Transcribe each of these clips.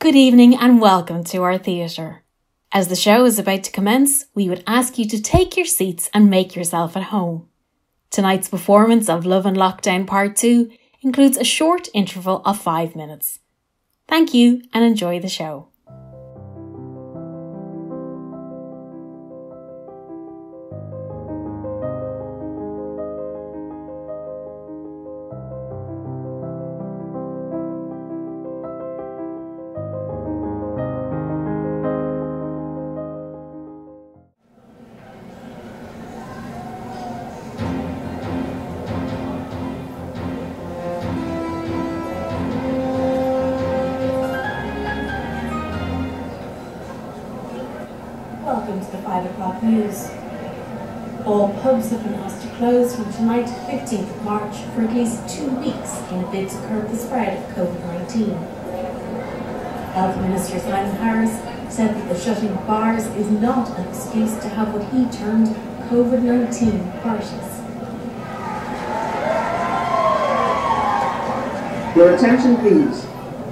Good evening and welcome to our theatre. As the show is about to commence, we would ask you to take your seats and make yourself at home. Tonight's performance of Love in Lockdown Part 2 includes a short interval of five minutes. Thank you and enjoy the show. Tonight, 15th of March, for at least two weeks in a bid to curb the spread of COVID-19. Health Minister Simon Harris said that the shutting of bars is not an excuse to have what he termed COVID-19 parties. Your attention please.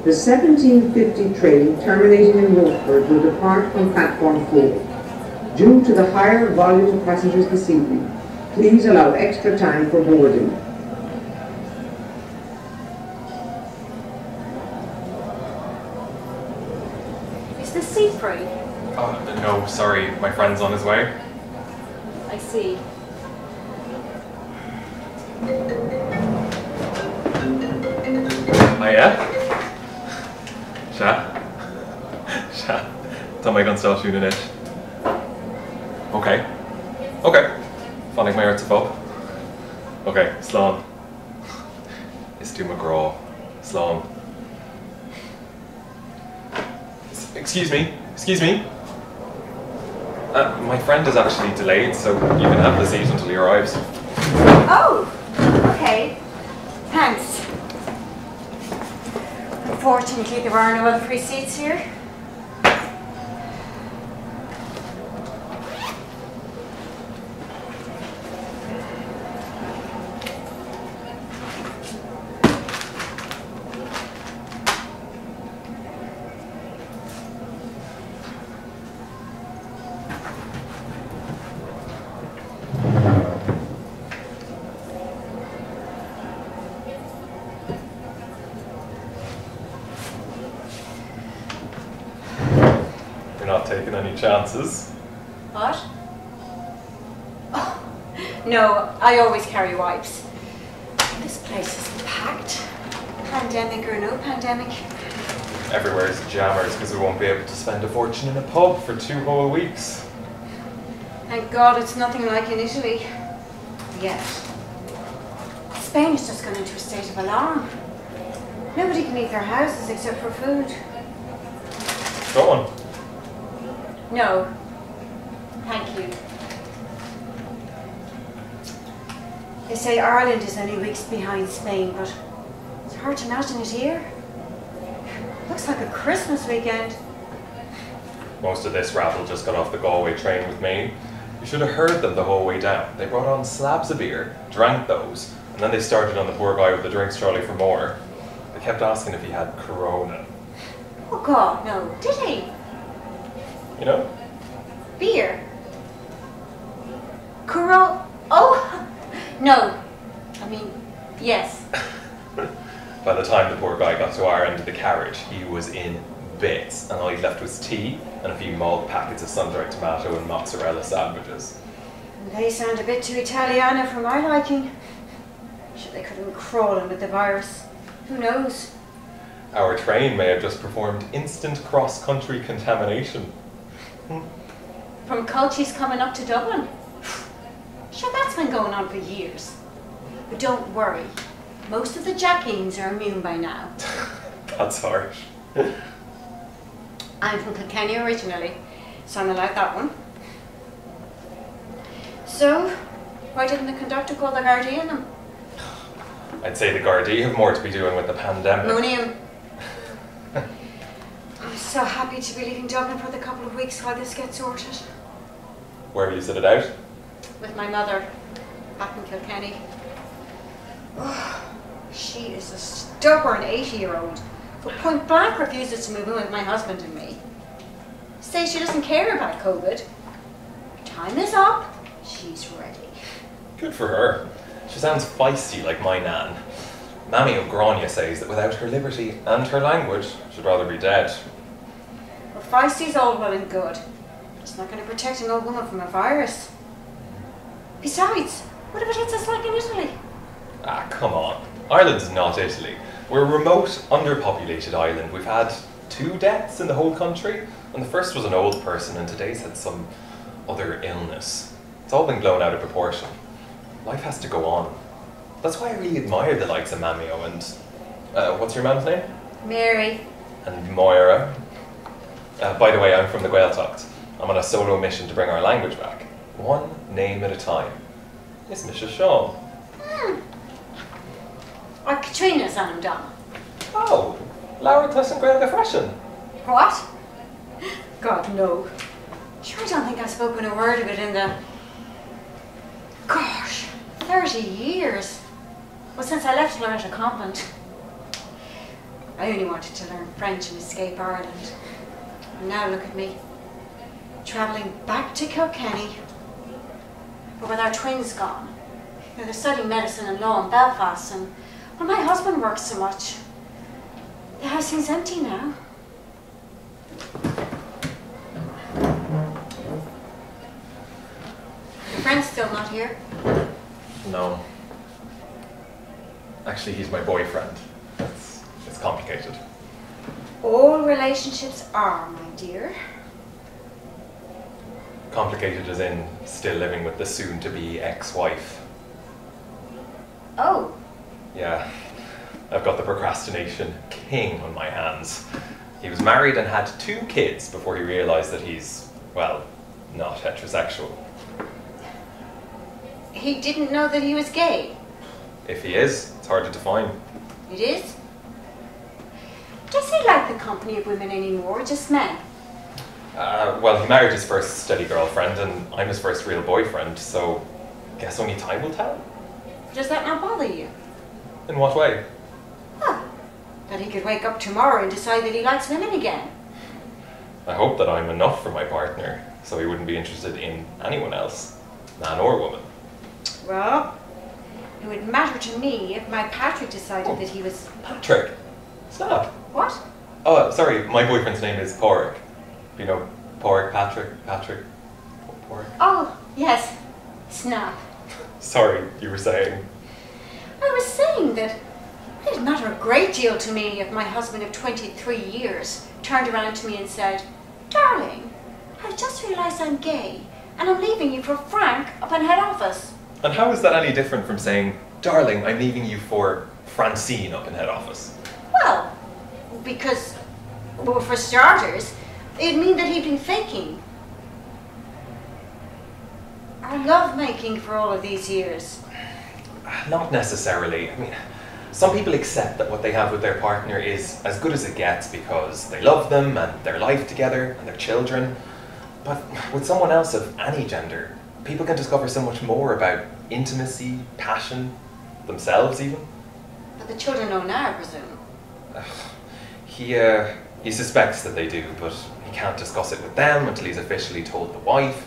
The 1750 train terminating in Waterford will depart from platform 4. Due to the higher volume of passengers this evening, please allow extra time for boarding. Is the seat free? Oh, no, sorry, my friend's on his way. I see. Oh, yeah? Sha? Sha? Tá mé gan stáisiú in it. Okay. Okay. Fannig mé ar fó. Okay, slán. Is tú McGraw. Slán. S- Excuse me. Excuse me. Uh, my friend is actually delayed, so you can have the seat until he arrives. Oh, okay. Thanks. Unfortunately, there are no other free seats here. You're chances. What? Oh, no, I always carry wipes. This place is packed. Pandemic or no pandemic. Everywhere's jammers because we won't be able to spend a fortune in a pub for two whole weeks. Thank God it's nothing like in Italy. Yet. Spain has just gone into a state of alarm. Nobody can leave their houses except for food. Go on. No. Thank you. They say Ireland is only weeks behind Spain, but it's hard to imagine it here. Looks like a Christmas weekend. Most of this rabble just got off the Galway train with me. You should have heard them the whole way down. They brought on slabs of beer, drank those, and then they started on the poor guy with the drinks trolley for more. They kept asking if he had Corona. Oh God, no. Did he? You know? Beer? Coro... Oh! No. I mean, yes. By the time the poor guy got to our end of the carriage, he was in bits, and all he left was tea and a few mulled packets of sun-dried tomato and mozzarella sandwiches. They sound a bit too Italiano for my liking. Sure, they could have been crawling with the virus. Who knows? Our train may have just performed instant cross-country contamination. From culchies coming up to Dublin. Sure, that's been going on for years. But don't worry. Most of the Jackeens are immune by now. That's harsh. I'm from Kilkenny originally, so I'm allowed that one. So, why didn't the conductor call the Gardaí in them? I'd say the Gardaí have more to be doing with the pandemic. Monium. I'm so happy to be leaving Dublin for the couple of weeks while this gets sorted. Where will you sit it out? With my mother, back in Kilkenny. Oh, she is a stubborn 80 year old. but point blank refuses to move in with my husband and me. Says she doesn't care about COVID. Time is up. She's ready. Good for her. She sounds feisty like my nan. Mammy O'Grania says that without her liberty and her language, she'd rather be dead. Feisty's all well and good. It's not going to protect an old woman from a virus. Besides, what if it hits us like in Italy? Ah, come on. Ireland's not Italy. We're a remote, underpopulated island. We've had two deaths in the whole country, and the first was an old person, and today's had some other illness. It's all been blown out of proportion. Life has to go on. That's why I really admire the likes of Mamio and. Uh, what's your man's name? Mary. And Moira. Uh, by the way, I'm from the Gaeltacht. I'm on a solo mission to bring our language back. One name at a time. It's Mrs. Shaw. Hmm. Or Katrina's on him, Dom. Oh, Laura doesn't Tussin Gaelga Freshen. What? God, no. Sure, I don't think I've spoken a word of it in the. Gosh, 30 years. Well, since I left Loreto Convent. I only wanted to learn French and escape Ireland. Now look at me. Travelling back to Kilkenny. But with our twins gone. You know, they're studying medicine and law in Belfast, and well, my husband works so much. The house seems empty now. Your friend's still not here. No. Actually, he's my boyfriend. It's, it's complicated. All relationships are, my dear. Complicated as in still living with the soon to be ex wife. Oh, Yeah, I've got the procrastination king on my hands. He was married and had two kids before he realised that he's, well, not heterosexual. he didn't know that he was gay. If he is, it's hard to define. It is? Does he like the company of women anymore, or just men? Uh, well, he married his first steady girlfriend, and I'm his first real boyfriend, so guess only time will tell. Does that not bother you? In what way? Huh. That he could wake up tomorrow and decide that he likes women again. I hope that I'm enough for my partner, so he wouldn't be interested in anyone else, man or woman. Well, it would matter to me if my Patrick decided that he was. Patrick! Stop! What? Oh, sorry, my boyfriend's name is Porrick. You know, Porrick, Patrick, Patrick, Porrick. Oh, yes. Snap. Sorry, you were saying. I was saying that it'd matter a great deal to me if my husband of 23 years turned around to me and said, Darling, I've just realised I'm gay and I'm leaving you for Frank up in head office. And how is that any different from saying, darling, I'm leaving you for Francine up in head office? Well, because, well, for starters, it'd mean that he'd been faking. Our love making for all of these years. Not necessarily. I mean, some people accept that what they have with their partner is as good as it gets because they love them and their life together and their children. But with someone else of any gender, people can discover so much more about intimacy, passion, themselves even. But the children know now, I presume. He, uh, he suspects that they do, but he can't discuss it with them until he's officially told the wife.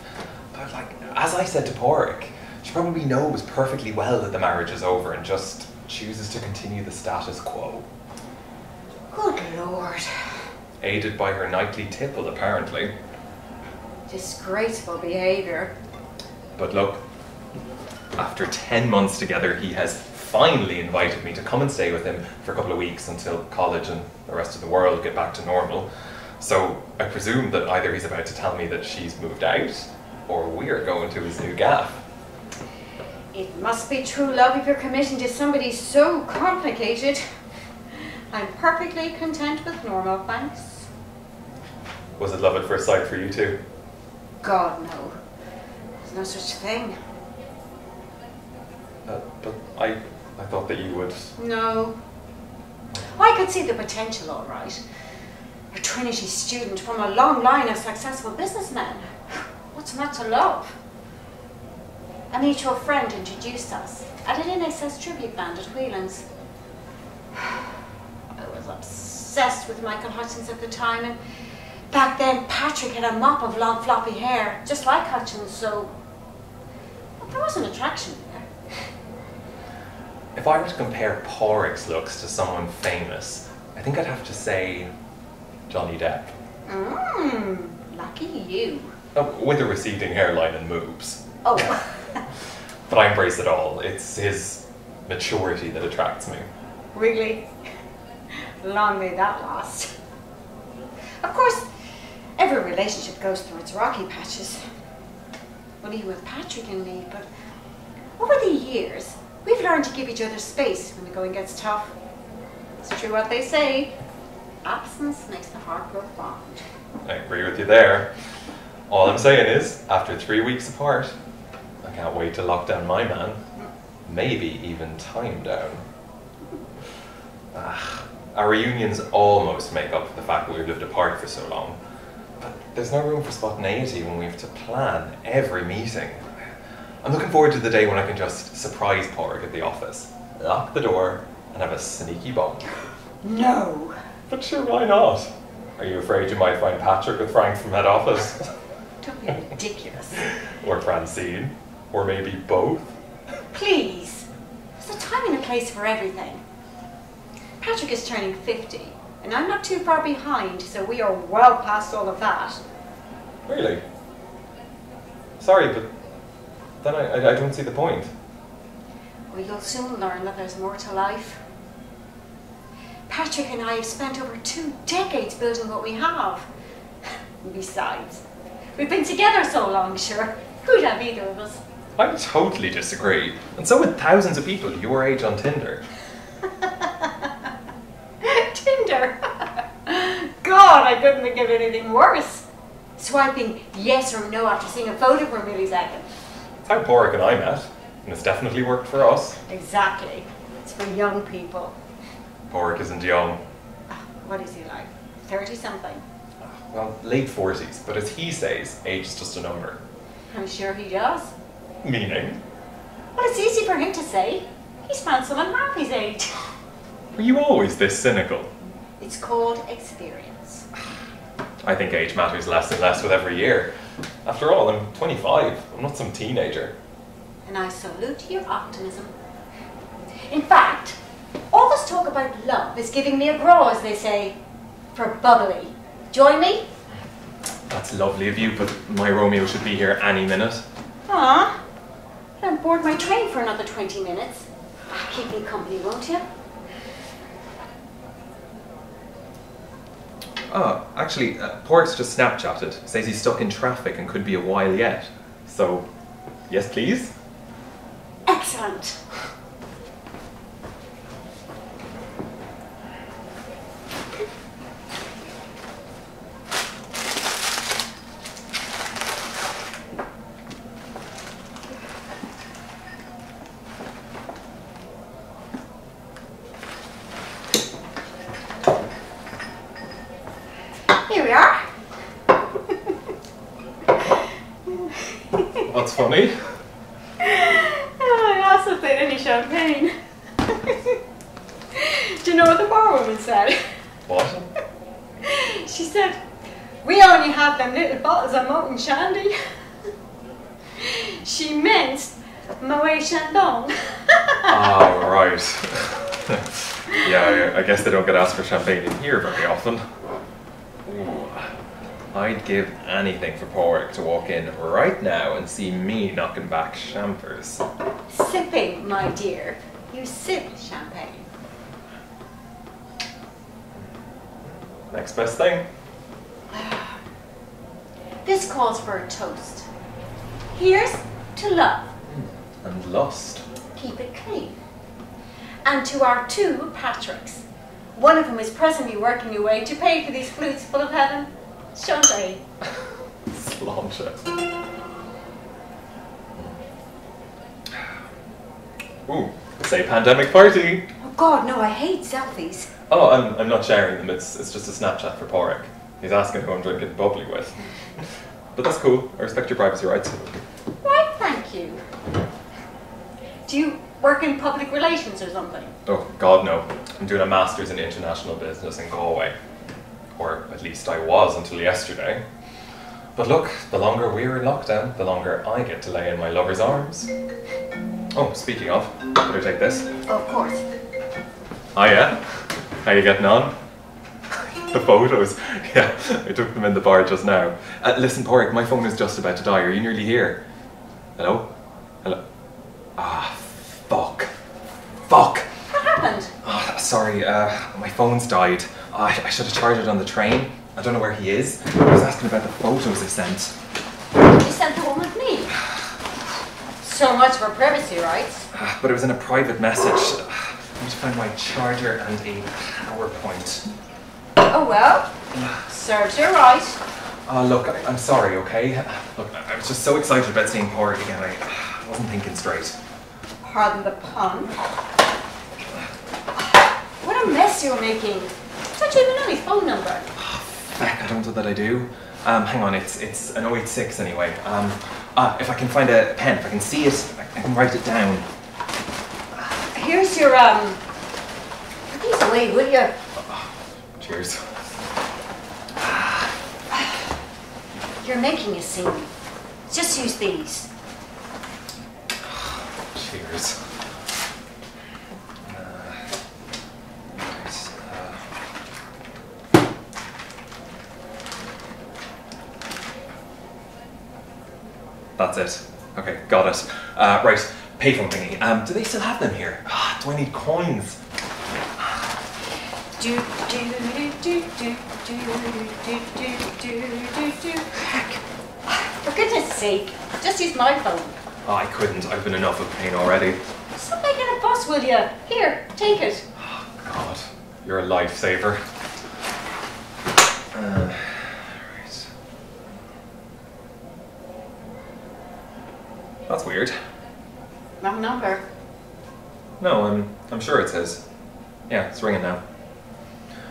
But, like, as I said to Porrick, she probably knows perfectly well that the marriage is over and just chooses to continue the status quo. Good lord. Aided by her nightly tipple, apparently. Disgraceful behaviour. But look, after 10 months together, he has finally invited me to come and stay with him for a couple of weeks until college and the rest of the world get back to normal. So I presume that either he's about to tell me that she's moved out, or we're going to his new gaff. It must be true love if you're committing to somebody so complicated. I'm perfectly content with normal, thanks. Was it love at first sight for you too? God, no. There's no such thing. Uh, but I, I thought that you would. No. I could see the potential, all right. A Trinity student from a long line of successful businessmen. What's not to love? A mutual friend introduced us at an INXS tribute band at Whelan's. I was obsessed with Michael Hutchence at the time, and back then Patrick had a mop of long floppy hair, just like Hutchence, so there was an attraction. If I were to compare Porrick's looks to someone famous, I think I'd have to say Johnny Depp. Mmm, lucky you. Oh, with a receding hairline and moves. Oh, But I embrace it all. It's his maturity that attracts me. really? Long may that last. Of course, every relationship goes through its rocky patches. Well, even with Patrick and me, but over the years, we've learned to give each other space when the going gets tough. It's true what they say. Absence makes the heart grow fond. I agree with you there. All I'm saying is, after three weeks apart, I can't wait to lock down my man. Maybe even time down. Ah, our reunions almost make up for the fact that we've lived apart for so long. But there's no room for spontaneity when we have to plan every meeting. I'm looking forward to the day when I can just surprise Porrick at the office, lock the door, and have a sneaky bond. No. But sure, why not? Are you afraid you might find Patrick with Frank from head office? Don't be ridiculous. or Francine? Or maybe both? Please. There's a time and a place for everything. Patrick is turning 50, and I'm not too far behind, so we are well past all of that. Really? Sorry, but then I, I, I don't see the point. Well, you'll soon learn that there's more to life. Patrick and I have spent over two decades building what we have. Besides, we've been together so long, sure. Who'd have either of us? I totally disagree. And so would thousands of people your age on Tinder. Tinder. God, I couldn't think of anything worse. Swiping yes or no after seeing a photo for a millisecond. How Porrick and I met, and it's definitely worked for us. Exactly. It's for young people. Porrick isn't young. What is he like? 30 something? Well, late 40s, but as he says, age is just a number. I'm sure he does. Meaning? Well, it's easy for him to say. He's found someone half his age. Were you always this cynical? It's called experience. I think age matters less and less with every year. After all, I'm 25. I'm not some teenager. And I salute your optimism. In fact, all this talk about love is giving me a grow, as they say, for bubbly. Join me? That's lovely of you, but my Romeo should be here any minute. Ah, I'll board my train for another 20 minutes. Keep me company, won't you? Oh, actually, uh, Porrick's just Snapchatted. Says he's stuck in traffic and could be a while yet. So, yes, please? Excellent. Here we are. What's funny? Oh, I also played any champagne. Do you know what the barwoman said? What? She said, we only have them little bottles of Mountain Shandy. She meant Moet Chandon. Ah, right. yeah, I, I guess they don't get asked for champagne in here very often. Ooh, I'd give anything for Porrick to walk in right now and see me knocking back champers. Sipping, my dear. You sip champagne. Next best thing? This calls for a toast. Here's to love. Hmm, and lust. Keep it clean. And to our two Patricks. One of whom is presently working away to pay for these flutes full of heaven. Champagne. Sláinte. Hmm. Ooh, say pandemic party. Oh God, no, I hate selfies. Oh, I'm, I'm not sharing them. It's, it's just a Snapchat for Porrick. He's asking who I'm drinking bubbly with. But that's cool. I respect your privacy rights. Why, thank you. Do you work in public relations or something? Oh, God, no. I'm doing a master's in international business in Galway. Or at least I was until yesterday. But look, the longer we're in lockdown, the longer I get to lay in my lover's arms. Oh, speaking of, better take this. Of course. Yeah? How you getting on? the photos. Yeah, I took them in the bar just now. Uh, listen, Porrick, my phone is just about to die. Are you nearly here? Hello? Hello? Ah, fuck. Fuck! What happened? Oh, sorry, uh, my phone's died. I, I should have charged it on the train. I don't know where he is. I was asking about the photos I sent. You sent the one with me. So much for privacy rights. Uh, but it was in a private message. Uh, I need to find my charger and a PowerPoint. Oh well. Serves you right. Oh, look, I, I'm sorry, okay? Look, I I was just so excited about seeing Porrick again. I I wasn't thinking straight. Pardon the pun. What a mess you're making. Don't you even know his phone number? Oh, Feck, I don't know that I do. Um, hang on, it's it's an 086 anyway. Um, uh, if I can find a pen, if I can see it, I, can write it down. Here's your um. Put these away, will you? Cheers. You're making a scene. Just use these. Cheers. Uh, right, uh, That's it. Okay, got it. Uh, right, payphone thingy. Um, do they still have them here? Ah, do I need coins? Do do do do do do do do do do do. For goodness sake, just use my phone. Oh, I couldn't. I've been enough of pain already. Stop making a fuss, will you? Here, take it. God, you're a lifesaver. Uh, right. That's weird. Wrong number. No, I'm, I'm sure it's his. Yeah, it's ringing now.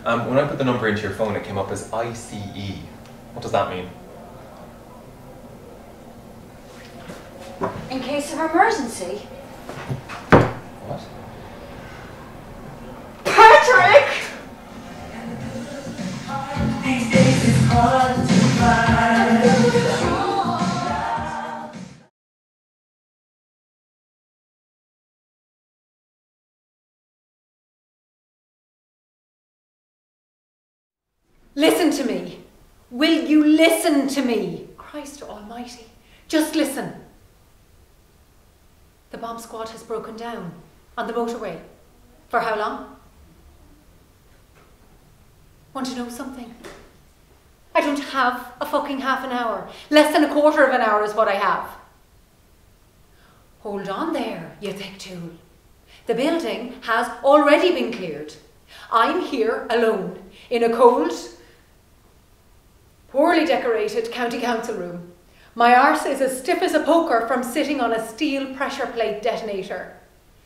Um, when I put the number into your phone, it came up as ICE. What does that mean? In case of emergency. Listen to me. Will you listen to me? Christ Almighty. Just listen. The bomb squad has broken down on the motorway. For how long? Want to know something? I don't have a fucking half an hour. Less than a quarter of an hour is what I have. Hold on there, you thick tool. The building has already been cleared. I'm here alone in a cold, poorly decorated county council room. My arse is as stiff as a poker from sitting on a steel pressure plate detonator.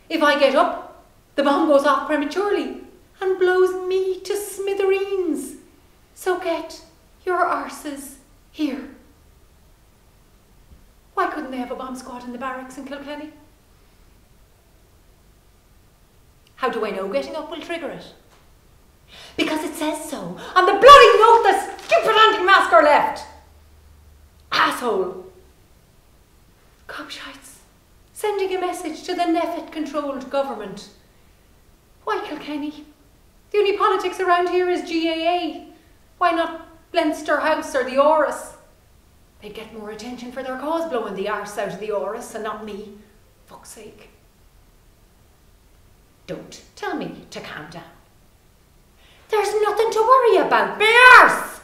If I get up, the bomb goes off prematurely and blows me to smithereens. So get your arses here. Why couldn't they have a bomb squad in the barracks in Kilkenny? How do I know getting up will trigger it? Because it says so on the bloody note the stupid anti-masker left. Asshole. Copshites. Sending a message to the NPHET-controlled government. Why Kilkenny? The only politics around here is GAA. Why not Leinster House or the Áras? They'd get more attention for their cause blowing the arse out of the Áras and not me. Fuck's sake. Don't tell me to calm down. There's nothing to worry about. My arse!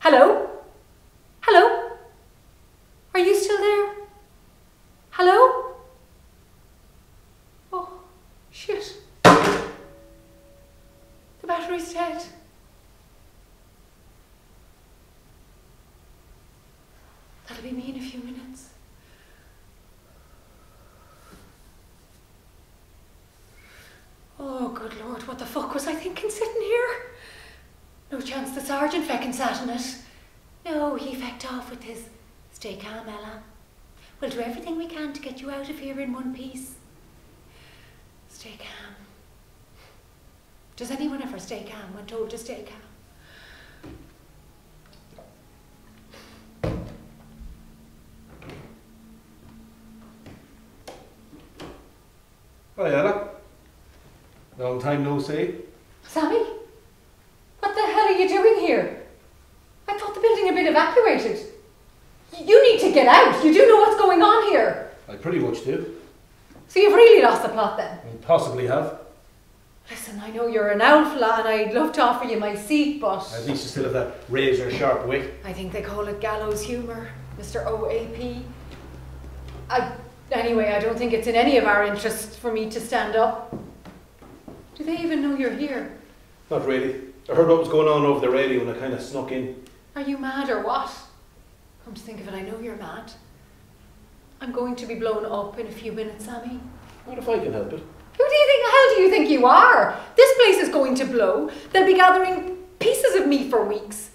Hello? Hello? Are you still there? Hello? Oh, shit. The battery's dead. That'll be me in a few minutes. Oh, good lord, what the fuck was I thinking sitting here? No chance the sergeant feckin' sat in it. No, he fecked off with his stay calm, Ella. We'll do everything we can to get you out of here in one piece. Stay calm. Does anyone ever stay calm when told to stay calm? Hi, Ella. Long time no say. Sammy? What the hell are you doing here? I thought the building had been evacuated. You need to get out. You do know what's going on here. I pretty much do. So you've really lost the plot then? Possibly have. Listen, I know you're an outlaw and I'd love to offer you my seat, but At least you still have that razor sharp wit. I think they call it gallows humour, Mr. OAP. I, anyway, I don't think it's in any of our interests for me to stand up. Do they even know you're here? Not really. I heard what was going on over the radio and I kind of snuck in. Are you mad or what? Come to think of it, I know you're mad. I'm going to be blown up in a few minutes, Sammy. What if I can help it? Who do you think, hell do you think you are? This place is going to blow. They'll be gathering pieces of me for weeks.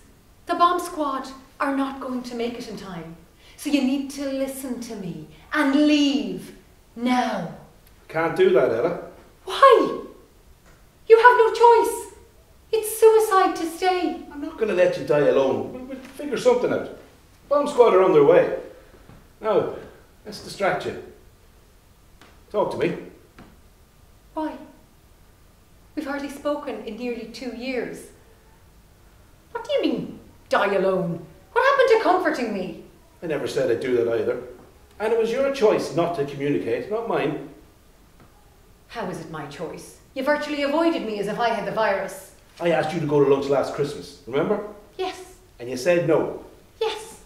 The bomb squad are not going to make it in time. So you need to listen to me and leave now. Can't do that, Ella. Why? You have no choice. It's suicide to stay. I'm not going to let you die alone. We'll, we'll figure something out. Bomb squad are on their way. Now, let's distract you. Talk to me. Why? We've hardly spoken in nearly two years. What do you mean, die alone? What happened to comforting me? I never said I'd do that either. And it was your choice not to communicate, not mine. How is it my choice? You virtually avoided me as if I had the virus. I asked you to go to lunch last Christmas, remember? Yes, And you said no. yes.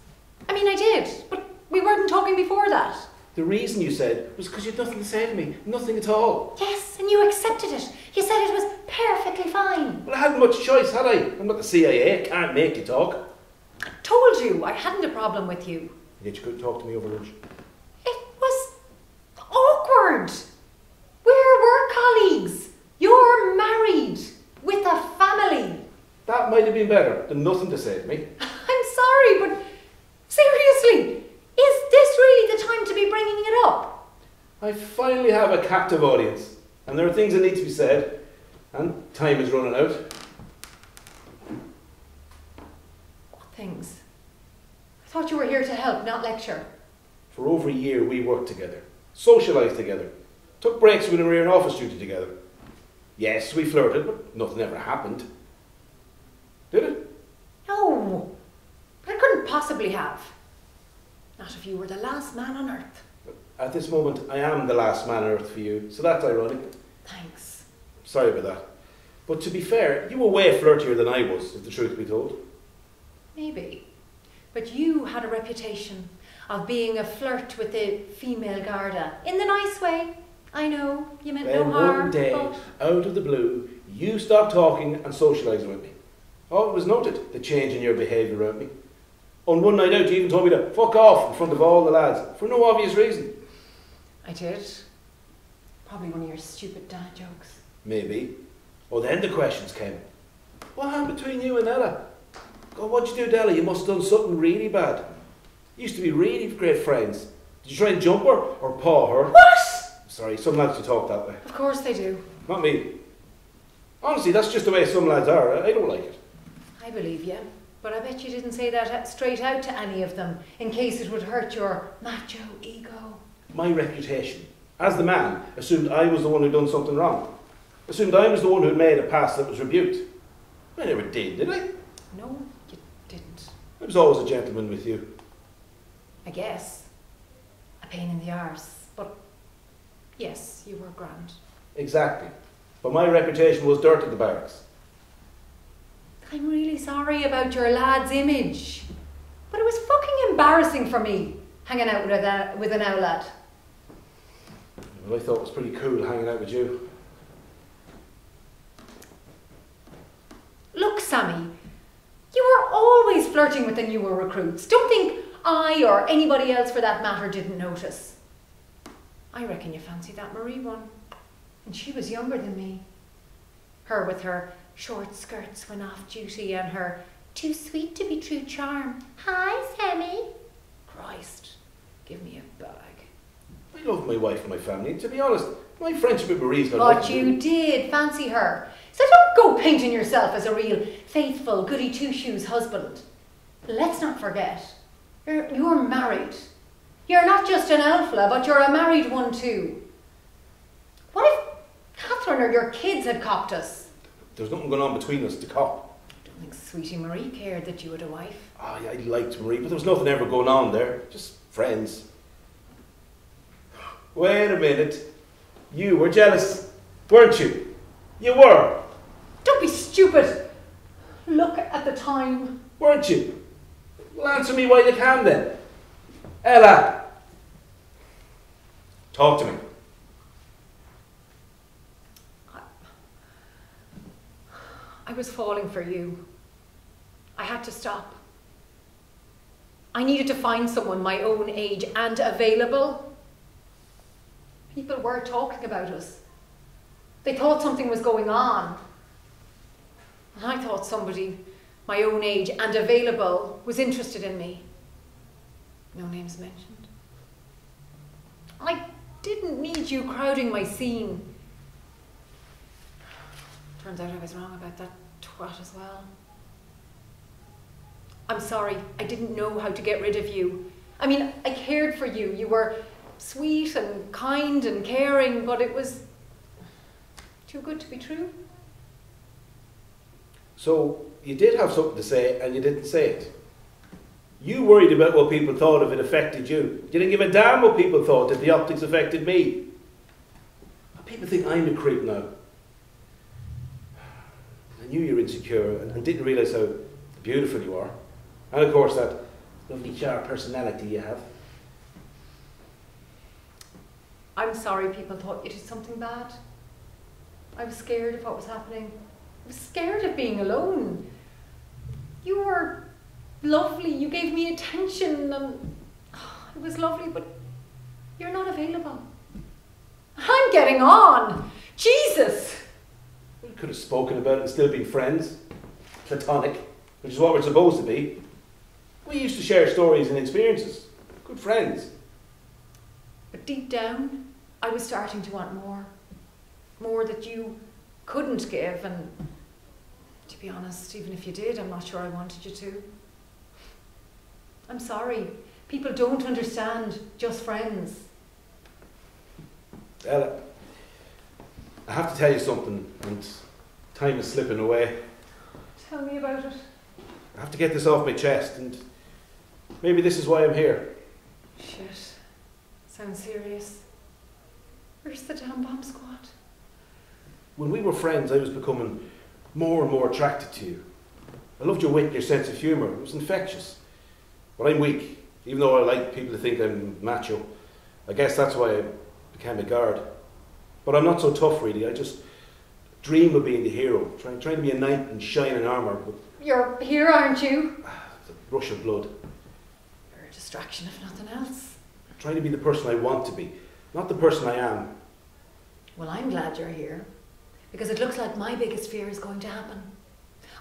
I mean, I did, but we weren't talking before that. The reason you said was because you had nothing to say to me. Nothing at all. Yes, and you accepted it. You said it was perfectly fine. Well, I hadn't much choice, had I? I'm not the CIA. I can't make you talk. I told you I hadn't a problem with you. Yet you couldn't talk to me over lunch. It was awkward. We're work colleagues. You're married with a family. That might have been better than nothing to say to me. I'm sorry, but seriously, is this really the time to be bringing it up? I finally have a captive audience, and there are things that need to be said, and time is running out. What things? I thought you were here to help, not lecture. For over a year, we worked together, socialised together, took breaks when we were in office duty together. Yes, we flirted, but nothing ever happened. Did it? No, but I couldn't possibly have. Not if you were the last man on earth. At this moment, I am the last man on earth for you, so that's ironic. Thanks. Sorry about that. But to be fair, you were way flirtier than I was, if the truth be told. Maybe. But you had a reputation of being a flirt with the female Garda. In the nice way. I know, you meant Then no harm. one day, but- out of the blue, you stopped talking and socialising with me. Oh, it was noted, the change in your behaviour around me. On one night out, you even told me to fuck off in front of all the lads, for no obvious reason. I did. Probably one of your stupid dad jokes. Maybe. Oh, then the questions came. What happened between you and Ella? God, what'd you do, Della? You must have done something really bad. You used to be really great friends. Did you try and jump her or paw her? What? Sorry, some lads do talk that way. Of course they do. Not me. Honestly, that's just the way some lads are. I I don't like it. I believe you. But I bet you didn't say that straight out to any of them in case it would hurt your macho ego. My reputation, as the man, assumed I was the one who'd done something wrong. Assumed I was the one who'd made a pass that was rebuked. I never did, did I? No, you didn't. I was always a gentleman with you. I guess. A pain in the arse. Yes, you were grand. Exactly. But my reputation was dirt at the barracks. I'm really sorry about your lad's image. But it was fucking embarrassing for me hanging out with, a, with an owl lad. Well, I thought it was pretty cool hanging out with you. Look, Sammy, you were always flirting with the newer recruits. Don't think I or anybody else for that matter didn't notice. I reckon you fancied that Marie one. And she was younger than me. Her with her short skirts when off duty and her too sweet to be true charm. Hi, Sammy. Christ, give me a bag. I love my wife and my family. To be honest, My friendship with Marie's got But you do- did fancy her. So don't go painting yourself as a real faithful, goody two shoes husband. Let's not forget, you're, you're married. You're not just an alpha, but you're a married one too. What if Catherine or your kids had copped us? There's nothing going on between us to cop. I don't think Sweetie Marie cared that you had a wife. Ah, yeah, I liked Marie, but there was nothing ever going on there. Just friends. Wait a minute. You were jealous, weren't you? You were, Don't be stupid. Look at the time. weren't you? Well, answer me while you can then. Ella! Talk to me. I was falling for you. I had to stop. I needed to find someone my own age and available. People were talking about us. They thought something was going on. And I thought somebody my own age and available was interested in me. No names mentioned. I didn't need you crowding my scene. Turns out I was wrong about that twat as well. I'm sorry, I didn't know how to get rid of you. I mean, I cared for you. You were sweet and kind and caring, but it was too good to be true. So, you did have something to say and you didn't say it. You worried about what people thought if it affected you. You didn't give a damn what people thought if the optics affected me. People think I'm a creep now. I knew you were insecure and, didn't realise how beautiful you are. And of course, that lovely sharp personality you have. I'm sorry people thought you did something bad. I was scared of what was happening. I was scared of being alone. You were lovely. You gave me attention and oh, it was lovely, but you're not available. I'm getting on. Jesus. We could have spoken about it and still been friends. Platonic, which is what we're supposed to be. We used to share stories and experiences. Good friends. But deep down, I was starting to want more. More that you couldn't give, and to be honest, even if you did, I'm not sure I wanted you to. I'm sorry. People don't understand just friends. Ella, I have to tell you something, and time is slipping away. Tell me about it. I have to get this off my chest, and maybe this is why I'm here. Shit. Sounds serious. Where's the damn bomb squad? When we were friends, I was becoming more and more attracted to you. I loved your wit and your sense of humour. It was infectious. But I'm weak, even though I like people to think I'm macho. I guess that's why I became a guard. But I'm not so tough, really. I just dream of being the hero, trying, trying to be a knight in shining armour You're here, aren't you? the rush of blood. You're a distraction, if nothing else. Trying to be the person I want to be, not the person I am. Well, I'm glad you're here because it looks like my biggest fear is going to happen.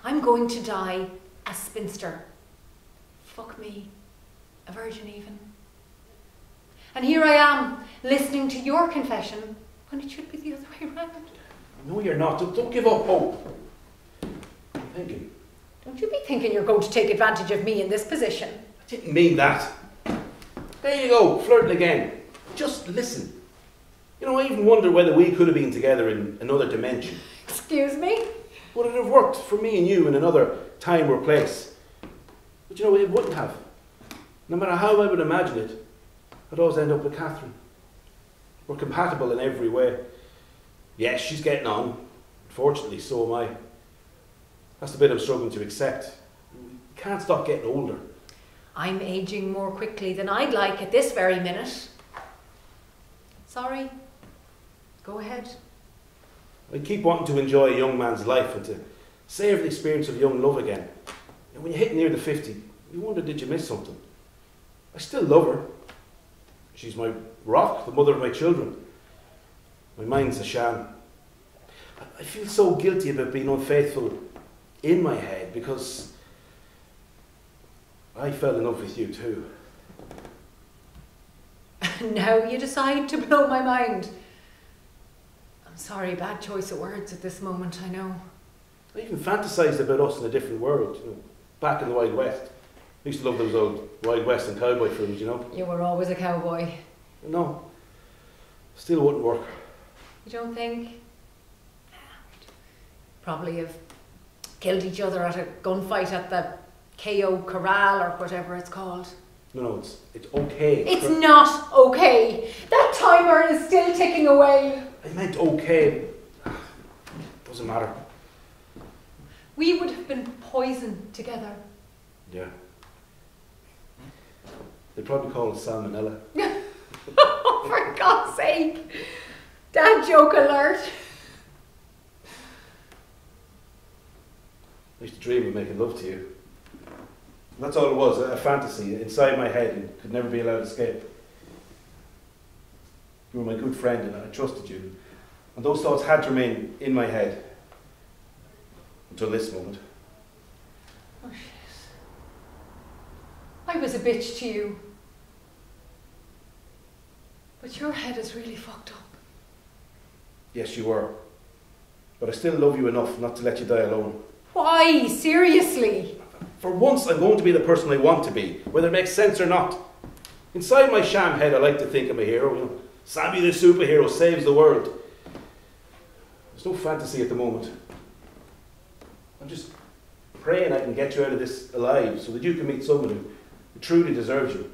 I'm going to die a spinster. Fuck me, a virgin even. And here I am, listening to your confession when it should be the other way around. No, you're not. Don't, don't give up hope. I'm thinking. Don't you be thinking you're going to take advantage of me in this position. I didn't mean that. There you go, flirting again. Just listen. You know, I even wonder whether we could have been together in another dimension. Excuse me? Would it have worked for me and you in another time or place? But you know, it wouldn't have. No matter how I would imagine it, I'd always end up with Catherine. We're compatible in every way. Yes, she's getting on. Fortunately, so am I. That's the bit I'm struggling to accept. We can't stop getting older. I'm aging more quickly than I'd like at this very minute. Sorry. Go ahead. I keep wanting to enjoy a young man's life and to savor the experience of young love again. And when you hit near the 50, you wonder did you miss something? I still love her. She's my rock, the mother of my children. My mind's a sham. I- feel so guilty about being unfaithful in my head because I fell in love with you too. And now you decide to blow my mind. I'm sorry, bad choice of words at this moment, I know. I even fantasised about us in a different world, you know, back in the Wild West. I used to love those old Wild West and cowboy films, you know. You were always a cowboy. No, still wouldn't work. You don't think? Probably have killed each other at a gunfight at the KO Corral or whatever it's called. No, no, it's it's okay. It's not okay. That timer is still ticking away. I meant okay. Doesn't matter. We would have been poisoned together. Yeah. They'd probably call it salmonella. Oh, for God's sake! Dad joke alert. I used to dream of making love to you. And that's all it was, a fantasy inside my head and could never be allowed to escape. You were my good friend and I trusted you. And those thoughts had to remain in my head until this moment. Oh shit. I was a bitch to you. But your head is really fucked up. Yes, you were. But I still love you enough not to let you die alone. Why? Seriously? For once, I'm going to be the person I want to be, whether it makes sense or not. Inside my sham head, I like to think I'm a hero. You know, Sammy the superhero saves the world. There's no fantasy at the moment. I'm just praying I can get you out of this alive so that you can meet someone who truly deserves you.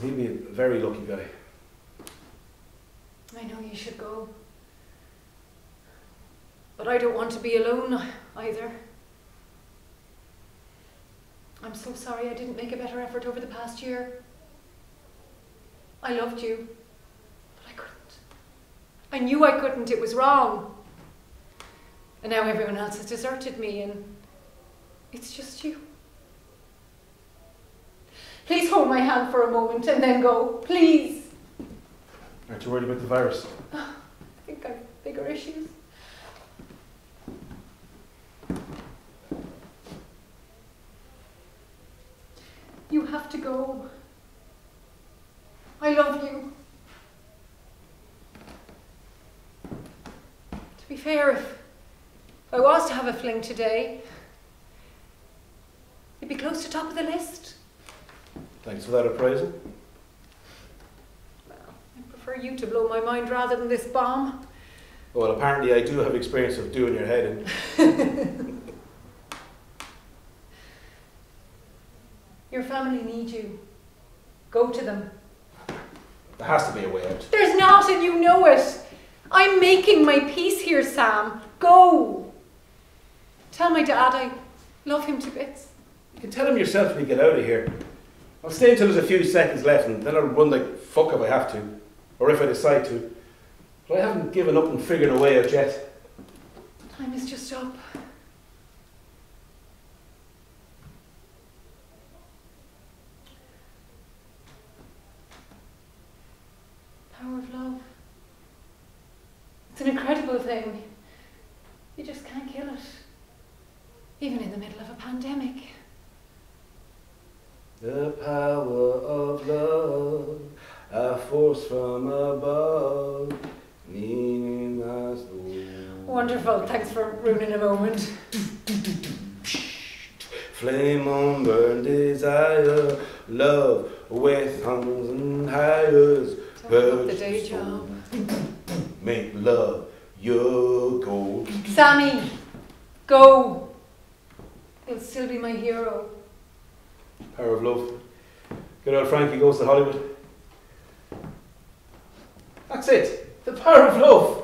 He'd be a very lucky guy. I know you should go. But I don't want to be alone either. I'm so sorry I didn't make a better effort over the past year. I loved you, but I couldn't. I knew I couldn't, it was wrong. And now everyone else has deserted me, and it's just you. Please hold my hand for a moment and then go, please. Aren't you worried about the virus? Ah, I think I've bigger issues. You have to go. I love you. To be fair, if I was to have a fling today, you'd be close to top of the list. Thanks for that appraisal. Well, I prefer you to blow my mind rather than this bomb. Well, apparently I do have experience of doing your head in. Your family need you. Go to them. There has to be a way out. There's not, and you know it. I'm making my peace here, Sam. Go. Tell my dad I love him to bits. You can tell him yourself when you get out of here. I'll stay until there's a few seconds left and then I'll run like fuck if I have to. Or if I decide to. But I haven't given up and figured a way out yet. Time is just up. Power of love. It's an incredible thing. You just can't kill it. Even in the middle of a pandemic. The power of love, a force from above, meaning though. Wonderful. Thanks for ruining a moment. Flame on burn desire, love with hungs and hires. The day job. Make love your goal. Sammy, go. You'll still be my hero. Power of love. Good old Frankie goes to Hollywood. That's it. The power of love.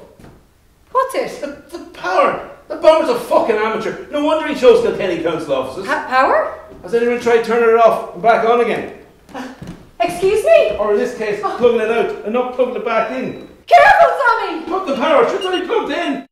What's it? The, the power. The bomber's a fucking amateur. No wonder he chose Kilkenny council offices. Ha- power? Has anyone tried turning it off and back on again? Excuse me? Or in this case, plugging it out and not plugging it back in? Careful, Sammy! Put the power, it's only plugged in!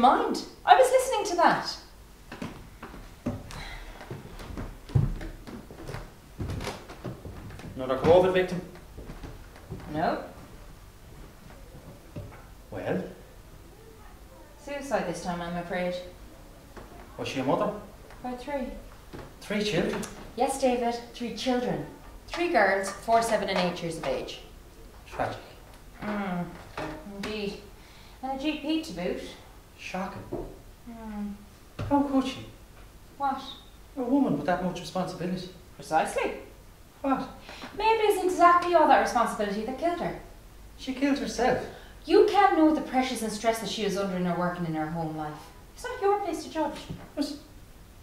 Mind? I was listening to that. Not a COVID victim? No. Well, Suicide this time, I'm afraid. was she a mother? About three. Three children? Yes, David, three children. Three girls, four, seven, and eight years of age. Tragic. Hmm, indeed. And a GP to boot. Shocking. Hmm. How could she? What? A woman with that much responsibility. Precisely. What? Maybe it's exactly all that responsibility that killed her. She killed herself. You can't know the pressures and stress that she was under in her work and in her home life. It's not your place to judge. But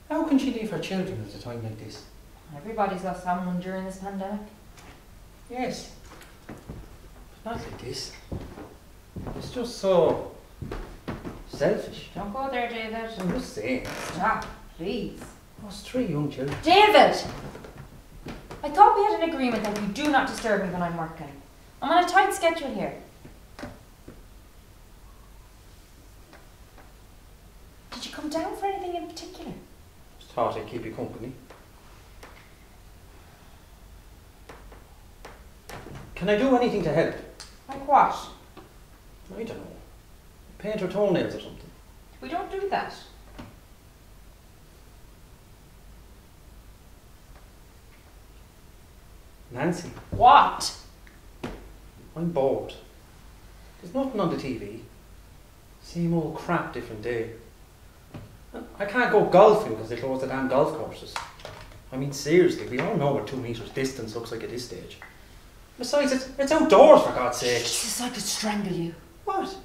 how can she leave her children at a time like this? Everybody's lost someone during this pandemic. Yes. But not like this. It's just so selfish. Don't go there, David. I'm just saying. Stop, please. Those three young children. David! I thought we had an agreement that you do not disturb me when I'm working. I'm on a tight schedule here. Did you come down for anything in particular? Just thought I'd keep you company. Can I do anything to help? Like what? I don't know. Paint her toenails or something. We don't do that. Nancy, What? I'm bored. There's nothing on the TV. Same old crap, different day. I can't go golfing because they closed the damn golf courses. I mean, seriously, we all know what two metres distance looks like at this stage. Besides, it's, it's outdoors, for God's sake. Jesus, I could strangle you. What?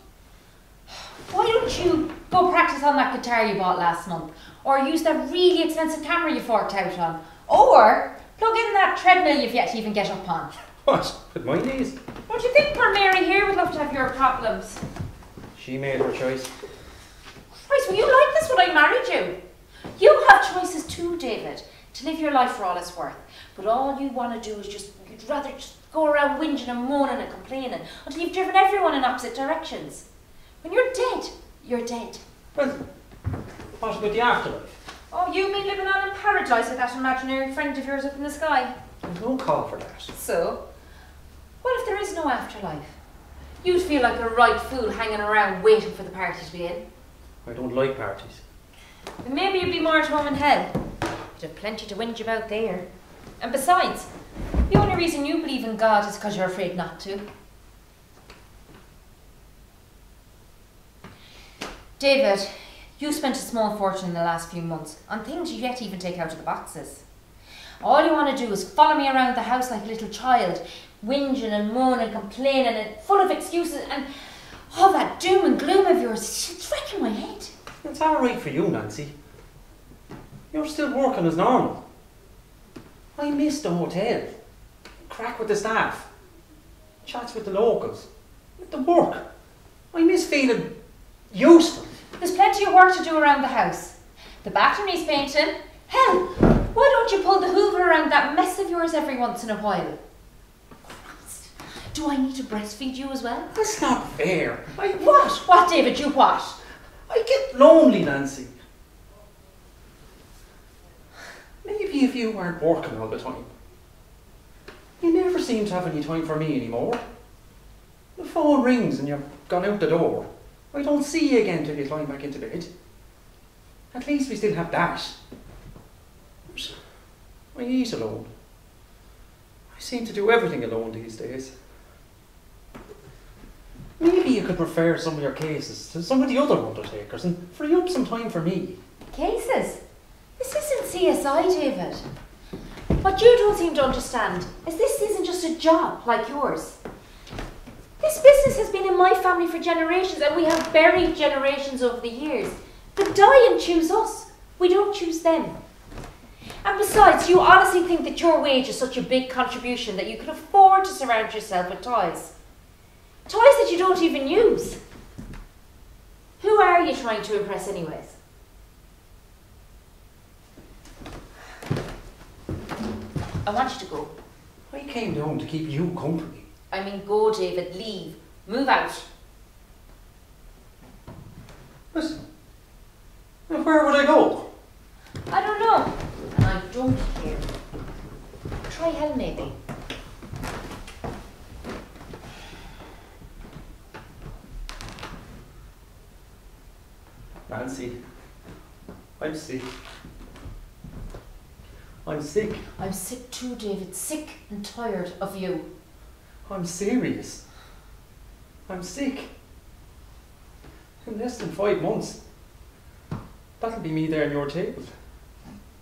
Why don't you go practice on that guitar you bought last month? Or use that really expensive camera you forked out on? Or plug in that treadmill you've yet to even get up on? What? With my knees? Don't you think poor Mary here would love to have your problems? She made her choice. Christ, were you like this when I married you? You have choices too, David, to live your life for all it's worth. But all you want to do is just, you'd rather just go around whinging and moaning and complaining until you've driven everyone in opposite directions. When you're dead, you're dead. Well, what about the afterlife? Oh, you mean living on in paradise with that imaginary friend of yours up in the sky? There's no call for that. So, what if there is no afterlife? You'd feel like a right fool hanging around waiting for the party to be in. I don't like parties. Then maybe you'd be more at home in hell. You'd have plenty to whinge about there. And besides, the only reason you believe in God is because you're afraid not to. David, you spent a small fortune in the last few months on things you yet even take out of the boxes. All you want to do is follow me around the house like a little child, whinging and moaning, and complaining, and full of excuses, and all that doom and gloom of yours, it's wrecking my head. It's all right for you, Nancy. You're still working as normal. I miss the hotel. Crack with the staff. Chats with the locals. With the work. I miss feeling useful. There's plenty of work to do around the house. The bathroom needs painting. Hell, why don't you pull the hoover around that mess of yours every once in a while? Christ, Do I need to breastfeed you as well? That's not fair. I, What? What, David? You what? I get lonely, Nancy. Maybe if you weren't working all the time. You never seem to have any time for me anymore. The phone rings and you've gone out the door. I don't see you again till you climb back into bed. At least we still have that. I eat alone. I seem to do everything alone these days. Maybe you could refer some of your cases to some of the other undertakers and free up some time for me. Cases? This isn't CSI, David. What you don't seem to understand is this isn't just a job like yours. This business has been in my family for generations and we have buried generations over the years. They die and choose us. We don't choose them. And besides, you honestly think that your wage is such a big contribution that you could afford to surround yourself with toys. Toys that you don't even use. Who are you trying to impress, anyways? I want you to go. I came down to keep you company. I mean, go, David, leave. Move out. Listen, where would I go? I don't know. And I don't care. Try hell, maybe. Nancy, I'm sick. I'm sick. I'm sick too, David. Sick and tired of you. I'm serious. I'm sick. In less than five months, that'll be me there on your table.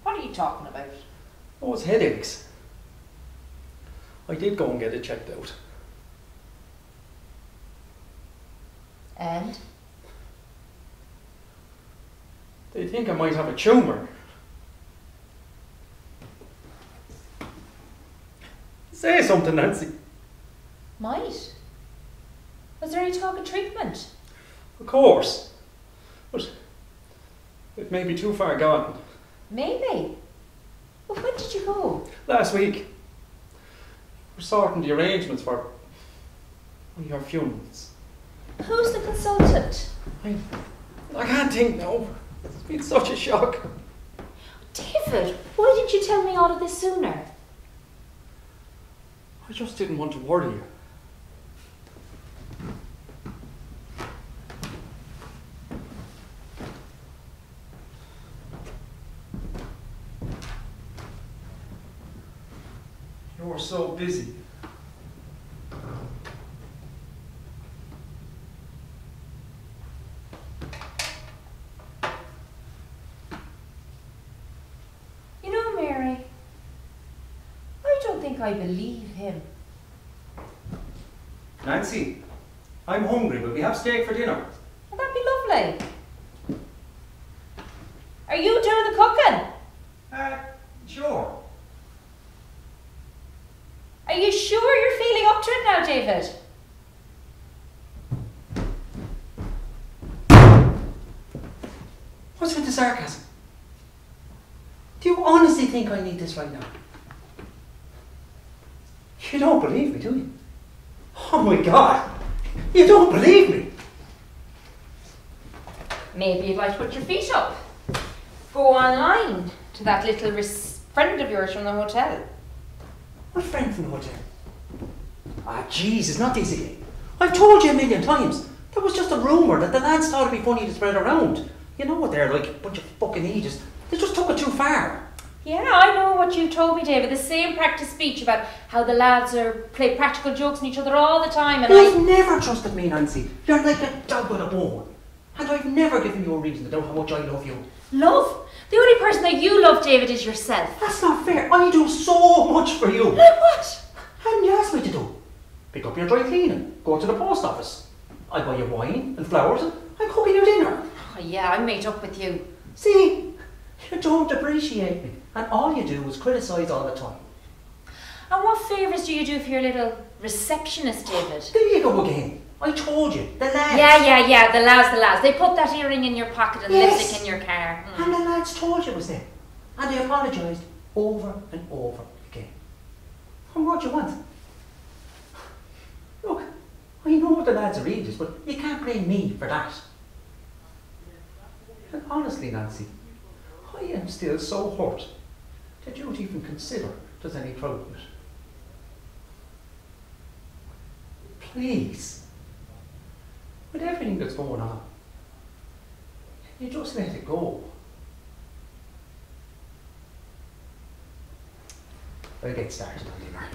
What are you talking about? Oh, it's headaches. I did go and get it checked out. And? They think I might have a tumour. Say something, Nancy. Might. Was there any talk of treatment? Of course. But it may be too far gone. Maybe. But when did you go? Last week, we're sorting the arrangements for your funerals. Who's the consultant? I, I can't think now. It's been such a shock. David, why didn't you tell me all of this sooner? I just didn't want to worry you. You're so busy. You know, Mary, I don't think I believe him. Nancy, I'm hungry. Will we have steak for dinner? Well, that'd be lovely. Are you doing the cooking? Uh, sure. Are you sure you're feeling up to it now, David? What's with the sarcasm? Do you honestly think I need this right now? You don't believe me, do you? Oh my god! You don't believe me! Maybe you'd like to put your feet up. Go online to that little friend of yours from the hotel. What friend from the hotel? Ah, Jesus, not this again. I've told you a million times. That was just a rumour that the lads thought it'd be funny to spread around. You know what they're like, a bunch of fucking idiots. They just took it too far. Yeah, I know what you told me, David. The same practice speech about how the lads are play practical jokes on each other all the time, and You've I. never trusted me, Nancy. You're like a dog with a bone. And I've never given you a reason to doubt how much I love you. Love. The only person that you love, David, is yourself. That's not fair. I do so much for you. Like what? Hadn't you asked me to do? Pick up your dry cleaning, go to the post office. I buy you wine and flowers and I'm cooking you dinner. Oh, yeah, I'm made up with you. See, you don't appreciate me. And all you do is criticise all the time. And what favours do you do for your little receptionist, David? There you go again. I told you, the lads. Yeah, yeah, yeah, the lads, the lads. They put that earring in your pocket and Yes. lipstick in your car. Mm. And the lads told you it was there. And they apologised over and over again. And what do you want? Look, I know what the lads are idiots, but you can't blame me for that. And honestly, Nancy, I am still so hurt that you don't even consider there's any with it. Please, with everything that's going on, you just let it go? I'll get started on dinner.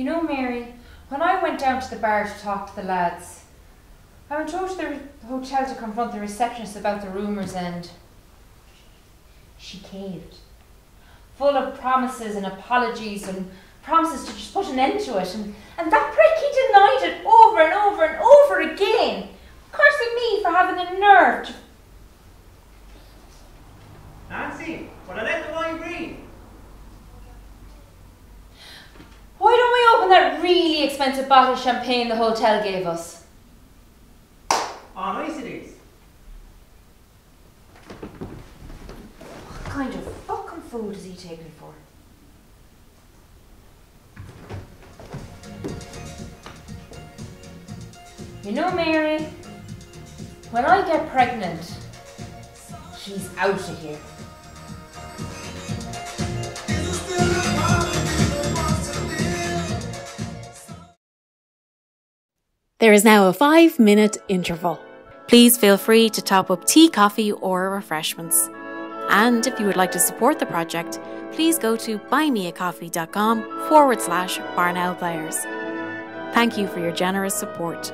You know, Mary, when I went down to the bar to talk to the lads, I went over to the hotel to confront the receptionist about the rumours and she caved. Full of promises and apologies and promises to just put an end to it and, and that prick he denied it over and over and over again, cursing me for having the nerve to Nancy, will I let the wine? Why don't we open that really expensive bottle of champagne the hotel gave us? Oh, nice it is. What kind of fucking food does he take me for? You know, Mary, when I get pregnant, she's out of here. There is now a five minute interval. Please feel free to top up tea, coffee, or refreshments. And if you would like to support the project, please go to buymeacoffee.com forward slash Barnell Players. Thank you for your generous support.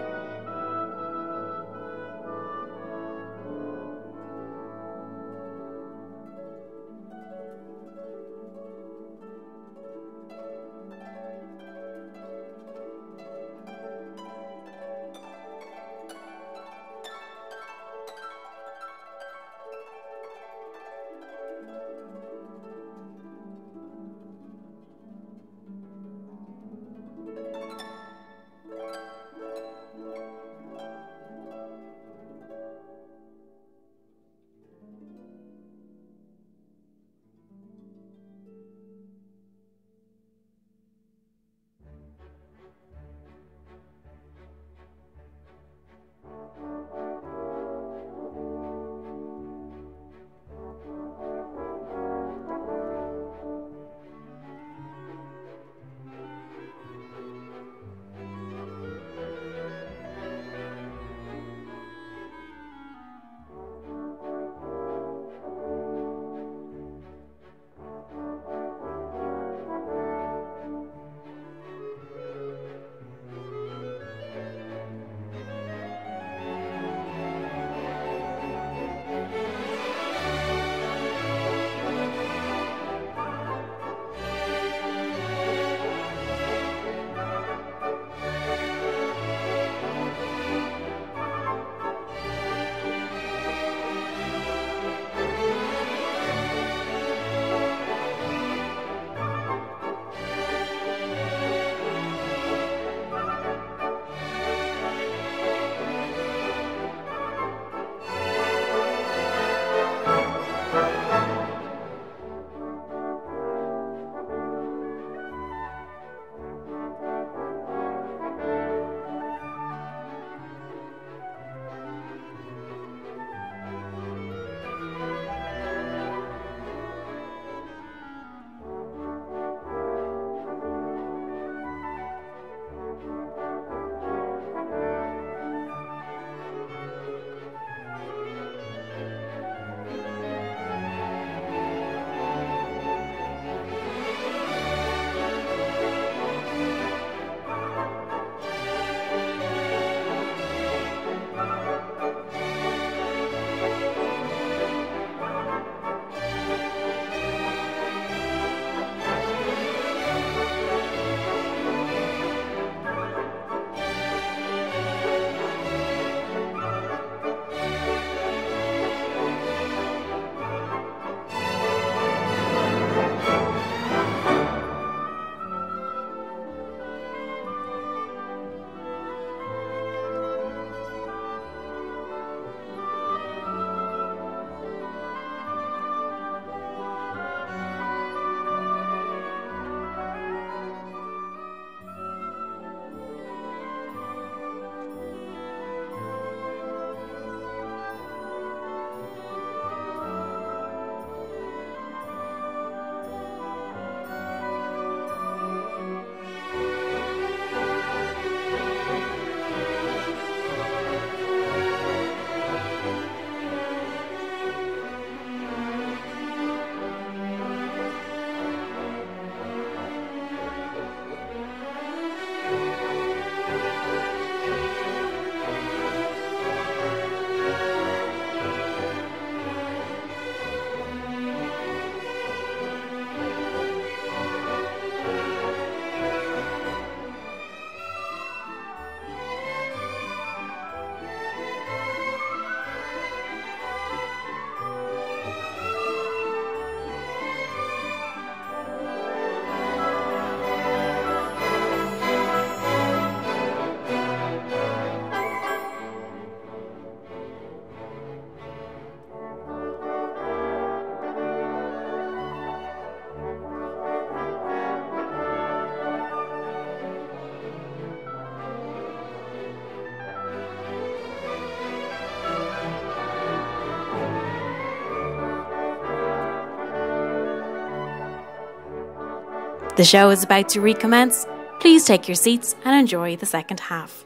The show is about to recommence. Please take your seats and enjoy the second half.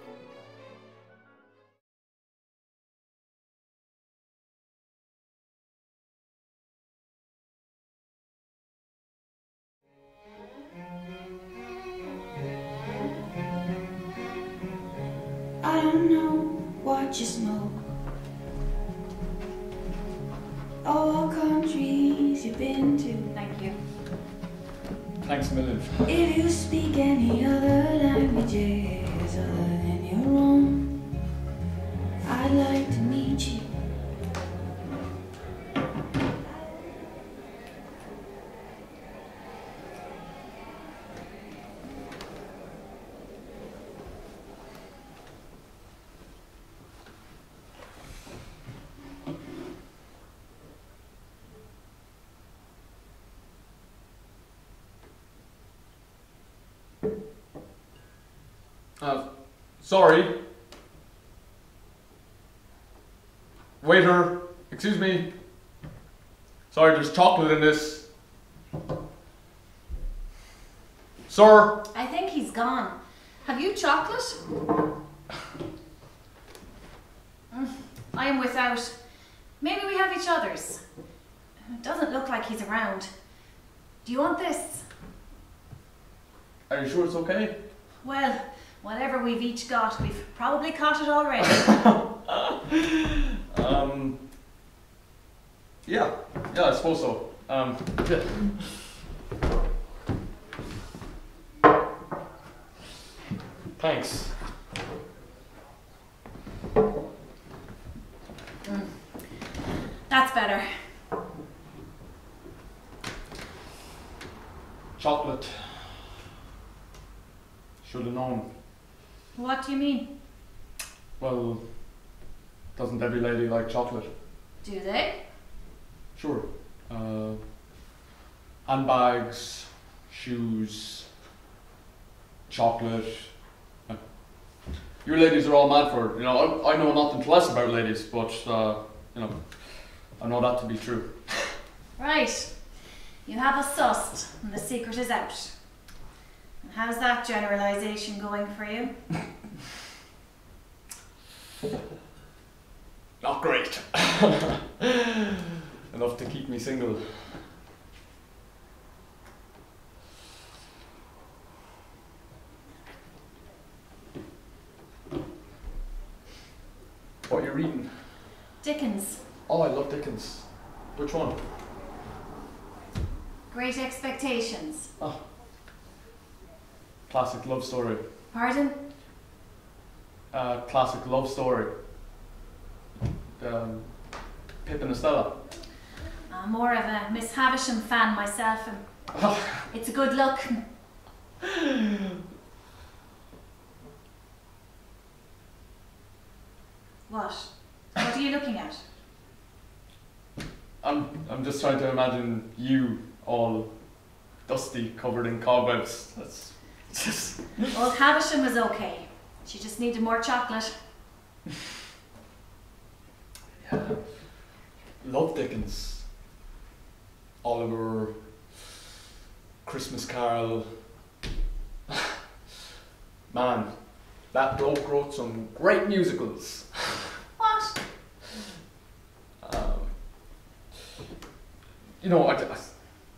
Uh, sorry. Waiter, excuse me. Sorry, there's chocolate in this. Sir, I think he's gone. Have you chocolate? Mm, I am without. Maybe we have each other's. It doesn't look like he's around. Do you want this? are you sure it's okay? Well, whatever we've each got, we've probably caught it already. Um. Yeah, yeah, I suppose so. Um. Thanks. That's better. Chocolate. Should have known. What do you mean? Well, doesn't every lady like chocolate? Do they? Sure. Uh, handbags, shoes, chocolate. Uh, You ladies are all mad for it. You know, I, I know nothing less about ladies, but uh, you know, I know that to be true. Right. You have us sussed, and the secret is out. And how's that generalisation going for you? Not great. Enough to keep me single. What are you reading? Dickens, Oh, I love Dickens. Which one? Great Expectations. Oh. Classic love story. Pardon? Uh, classic love story. Um, Pip and Estella. I'm more of a Miss Havisham fan myself, and oh. it's a good look. What? What are you looking at? I'm, I'm just trying to imagine you all dusty, covered in cobwebs. That's just. Old Havisham was okay. She just needed more chocolate. Yeah. Love Dickens. Oliver. Christmas Carol. Man, that bloke wrote some great musicals. What? Um, you know, I, I,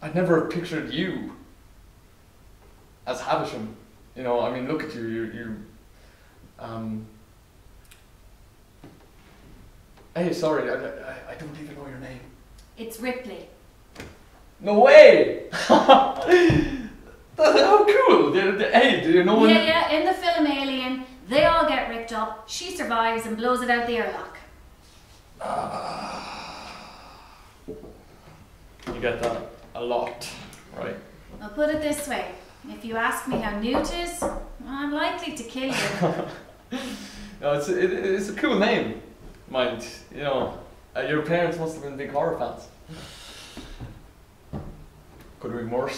I never pictured you as Havisham. You know, I mean, look at you. You, you. Um. Hey, sorry, I, I, I don't even know your name. It's Ripley. No way! How cool! Did- did- Hey, do you know? Yeah, yeah, in the film Alien, they all get ripped up. She survives and blows it out the airlock. You get that a lot, right? I'll put it this way. If you ask me how new it is, I'm likely to kill you. No, it's it, it's a cool name, mind. You know, uh, your parents must have been big horror fans. Could have been.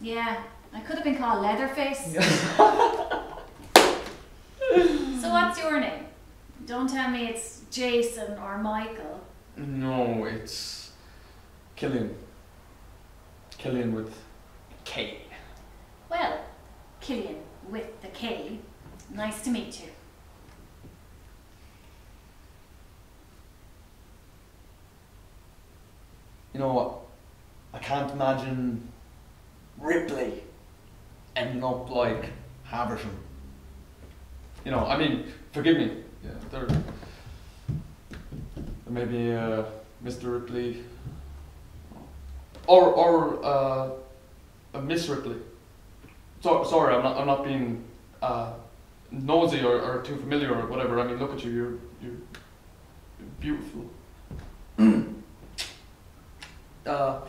Yeah, I could have been called Leatherface. so what's your name? Don't tell me it's Jason or Michael. No, it's Killian. Killian with K. Well, Killian with the K. Nice to meet you. You know what? I can't imagine Ripley ending up like Haversham. You know, I mean, forgive me. Yeah, there, there may be uh, Mr. Ripley or or uh, a Miss Ripley. So, sorry, I'm not. I'm not being uh, nosy or, or too familiar or whatever. I mean, look at you. You're, you're beautiful. uh,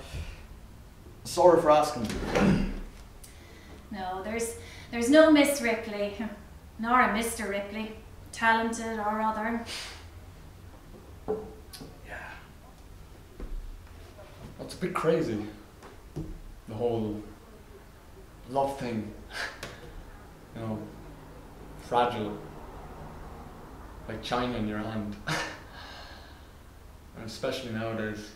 sorry for asking. No, there's there's no Miss Ripley, nor a Mr. Ripley, talented or other. Yeah. That's a bit crazy. The whole love thing. you know, fragile. Like china in your hand. and especially nowadays.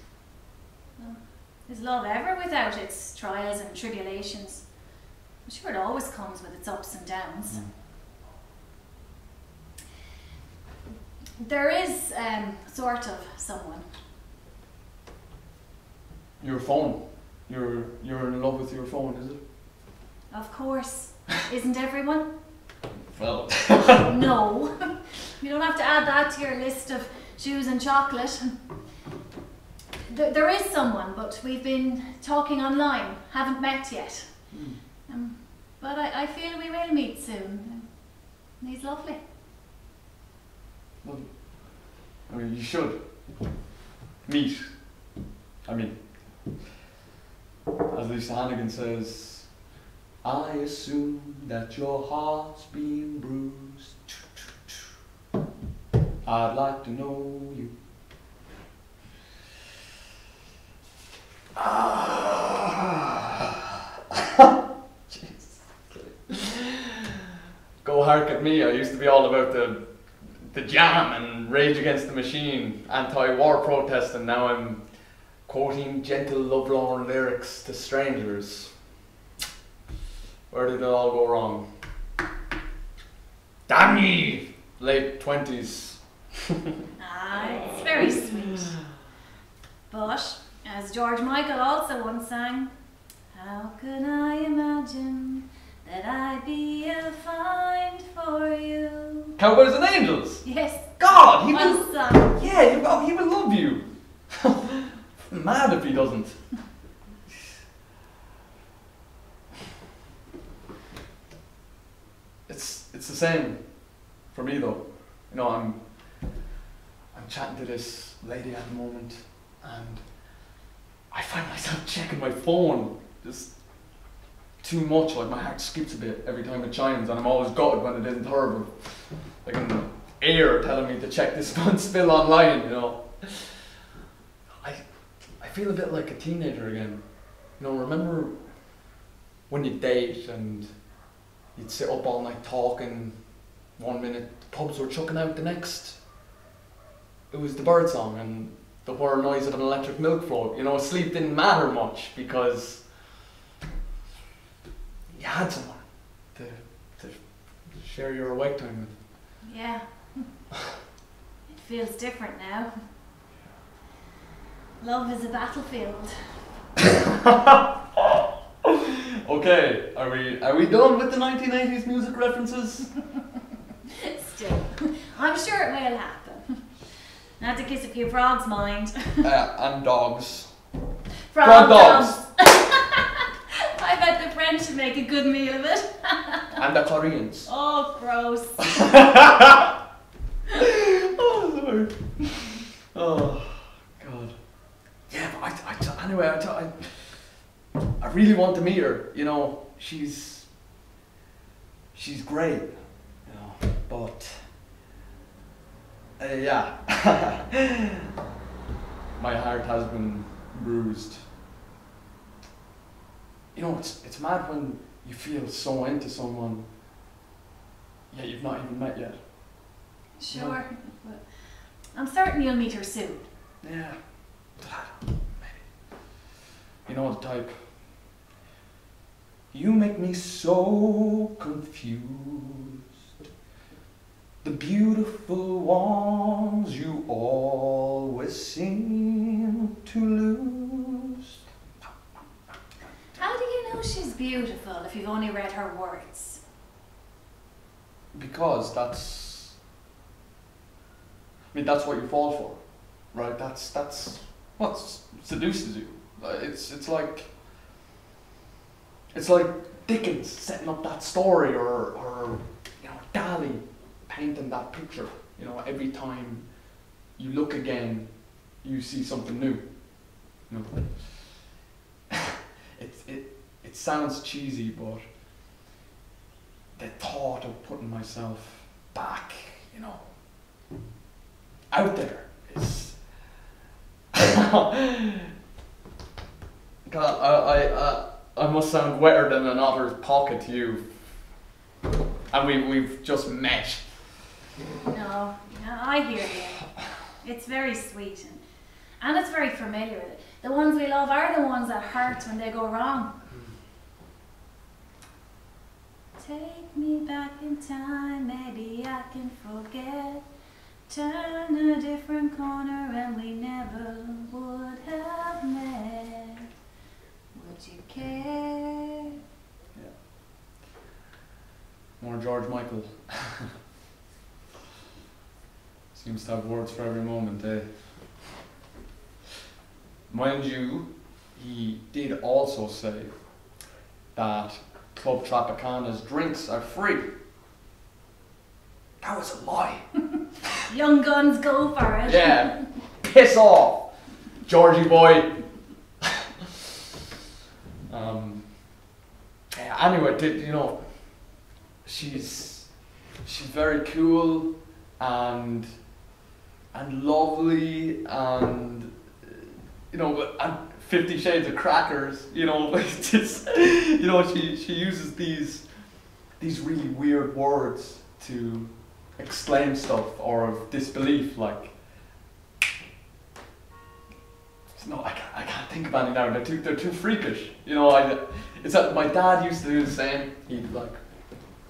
Is love ever without its trials and tribulations? I'm sure it always comes with its ups and downs. There is um, sort of someone. Your phone. You're you're in love with your phone, is it? Of course. Isn't everyone? Well. no. You don't have to add that to your list of shoes and chocolate. There, there is someone, but we've been talking online, haven't met yet. Um, but I, I feel we will meet soon. He's lovely. Well, I mean, you should meet. I mean, as Lisa Hannigan says, I assume that your heart's been bruised. I'd like to know you. Go hark at me. I used to be all about the the jam and rage against the machine, anti-war protest, and now I'm quoting gentle lovelorn lyrics to strangers. Where did it all go wrong? Damn ye! Late twenties. Ah, it's very sweet. But, as George Michael also once sang, how can I imagine that I'd be a find for you? Cowboys and Angels. Yes. God, he One will. song. Yeah, he, oh, he will love you. Mad if he doesn't. It's it's the same for me though. You know, I'm I'm chatting to this lady at the moment, and I find myself checking my phone just too much. Like my heart skips a bit every time it chimes, and I'm always gutted when it isn't but like the air telling me to check this one spill online. You know, I I feel a bit like a teenager again. You know, remember when you date and you'd sit up all night talking. One minute the pubs were chucking out, the next it was the bird song and the whir noise of an electric milk float. You know, sleep didn't matter much because you had someone to, to share your awake time with. Yeah. It feels different now. Love is a battlefield. Okay, are we are we done with the 1980s music references? Still, I'm sure it will happen. Not to kiss a few frogs, mind. uh, and dogs. Frog, Frog dogs. I bet the French would make a good meal of it. And the Koreans. oh, gross. oh, Lord. Oh, God. Yeah, but I, I, anyway, I, I, I really want to meet her. You know, she's, she's great. You know, but, yeah, my heart has been bruised. You know, it's it's mad when you feel so into someone, yet you've not even met yet. Sure. But I'm certain you'll meet her soon. Yeah. You know the type. You make me so confused. The beautiful ones you always seem to lose. How do you know she's beautiful if you've only read her words? Because that's. I mean, that's what you fall for, right? That's that's what seduces you. It's it's like. It's like Dickens setting up that story, or or you know Dali painting that picture. You know, every time you look again, you see something new. You know. it it it sounds cheesy, but the thought of putting myself back, you know, out there is. God, I, I, I, I must sound wetter than an otter's pocket to you. And we, we've just met. No, yeah, I hear you. It's very sweet and, and it's very familiar. The ones we love are the ones that hurt when they go wrong. Take me back in time, maybe I can forget. Turn a different corner and we never would have met. Would you care? Yeah. More George Michael. Seems to have words for every moment, eh? Mind you, he did also say that Club Tropicana's drinks are free. That was a lie. Young guns go for it. Yeah, piss off, Georgie boy. um, anyway, did you know? She's she's very cool and and lovely and you know and Fifty Shades of Crackers. You know, just you know she she uses these these really weird words to explain stuff or of disbelief like no I can't, I can't think of any now they're too they're too freakish you know I it's that my dad used to do the same he'd like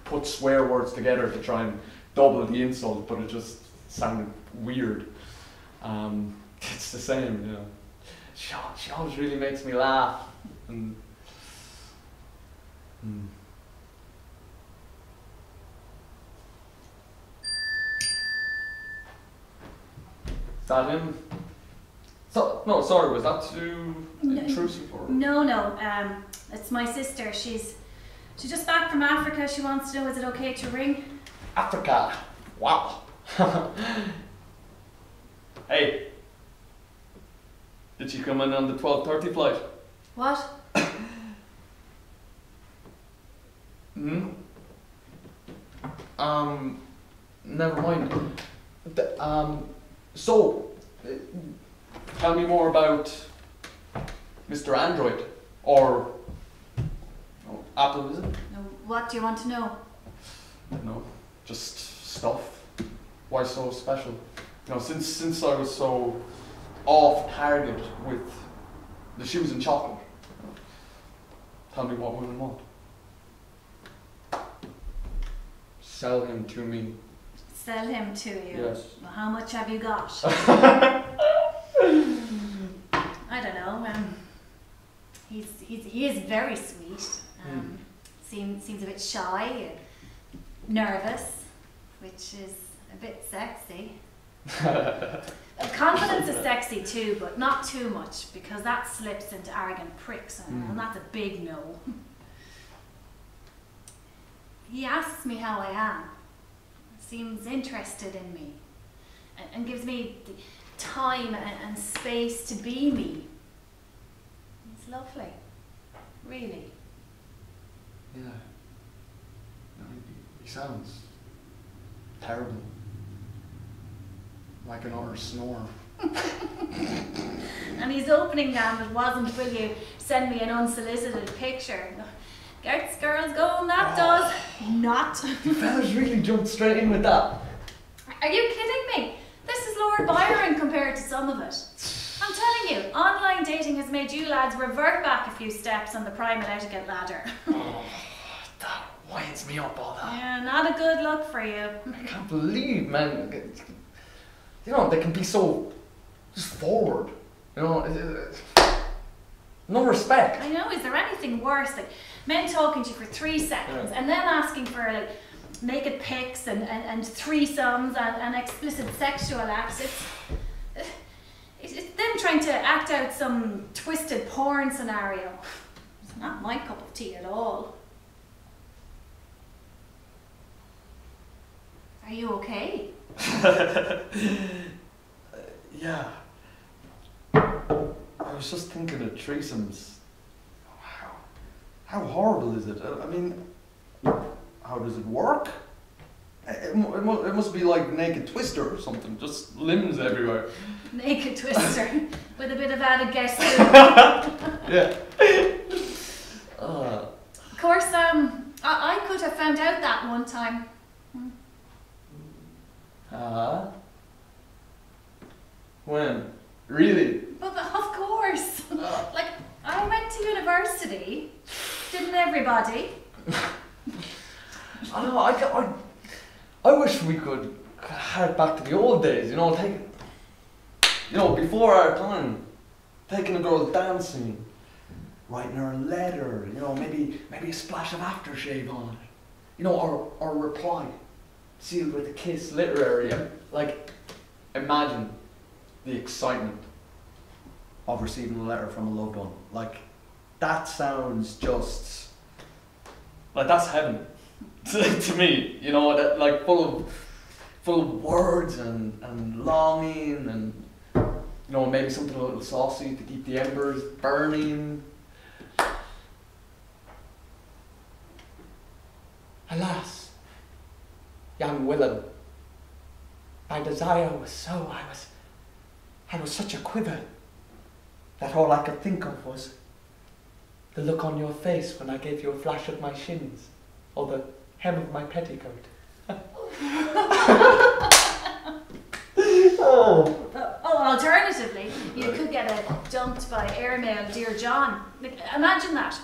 put swear words together to try and double the insult but it just sounded weird um, it's the same you know she, she always really makes me laugh and Hmm. Is that him? So, no, sorry, was that too No. intrusive or? No, no. Um, it's my sister. She's she's just back from Africa. She wants to know is it okay to ring? Africa. Wow. hey. Did she come in on the 12.30 flight? What? Hmm? Um, never mind. The, um, so, uh, tell me more about Mr. Android. Or, oh, Apple, is it? No, what do you want to know? No, just stuff. Why so special? You know, since since I was so off target with the shoes and chocolate. Tell me what women want. Sell him to me. Sell him to you. Yes. Well, how much have you got? I don't know. Um, he's, he's he is very sweet. Um, seems seems a bit shy, and nervous, which is a bit sexy. Confidence is sexy too, but not too much because that slips into arrogant pricks, and, Mm. that's a big no. He asks me how I am, seems interested in me, and, and gives me the time and, and space to be me. It's lovely, really. Yeah. No, he, he sounds terrible. Like an utter snore. And his opening gambit wasn't, will you send me an unsolicited picture? Gets girls going, that oh. does. Not. You fellas really jumped straight in with that. Are you kidding me? This is Lord Byron compared to some of it. I'm telling telling you, online dating has made you lads revert back a few steps on the primal etiquette ladder. Oh, that winds me up all that. yeah, not a good look for you. I can't believe, man. You know, they can be so just forward. You know, no respect. I know, is there anything worse? Like men talking to you for three seconds and then asking for like naked pics and, and, and threesomes and, and explicit sexual acts. It's, it's, it's them trying to act out some twisted porn scenario. It's not my cup of tea at all. Are you okay? Yeah. I was just thinking of threesomes. How, how horrible is it? I mean, how does it work? It, it, must be like naked twister or something, just limbs everywhere. Naked twister with a bit of added guest. Yeah. Uh, Of course, um, I, I could have found out that one time. Uh, when? Really? But, but of course, like I went to university, didn't everybody? I know, I, I, I wish we could head back to the old days, you know, take, you know, before our time, taking a girl dancing, writing her a letter, you know, maybe, maybe a splash of aftershave on it, you know, or, or reply, sealed with a kiss, literary, like, imagine the excitement of receiving a letter from a loved one, like, that sounds just, like, that's heaven to, to me, you know, that like full of full of words and, and longing and you know, maybe something a little saucy to keep the embers burning. Alas, young Willem, my desire was so I was I was such a quiver that all I could think of was the look on your face when I gave you a flash of my shins or the hem of my petticoat. oh. Oh, alternatively, you could get a dumped by airmail, dear John. Imagine that.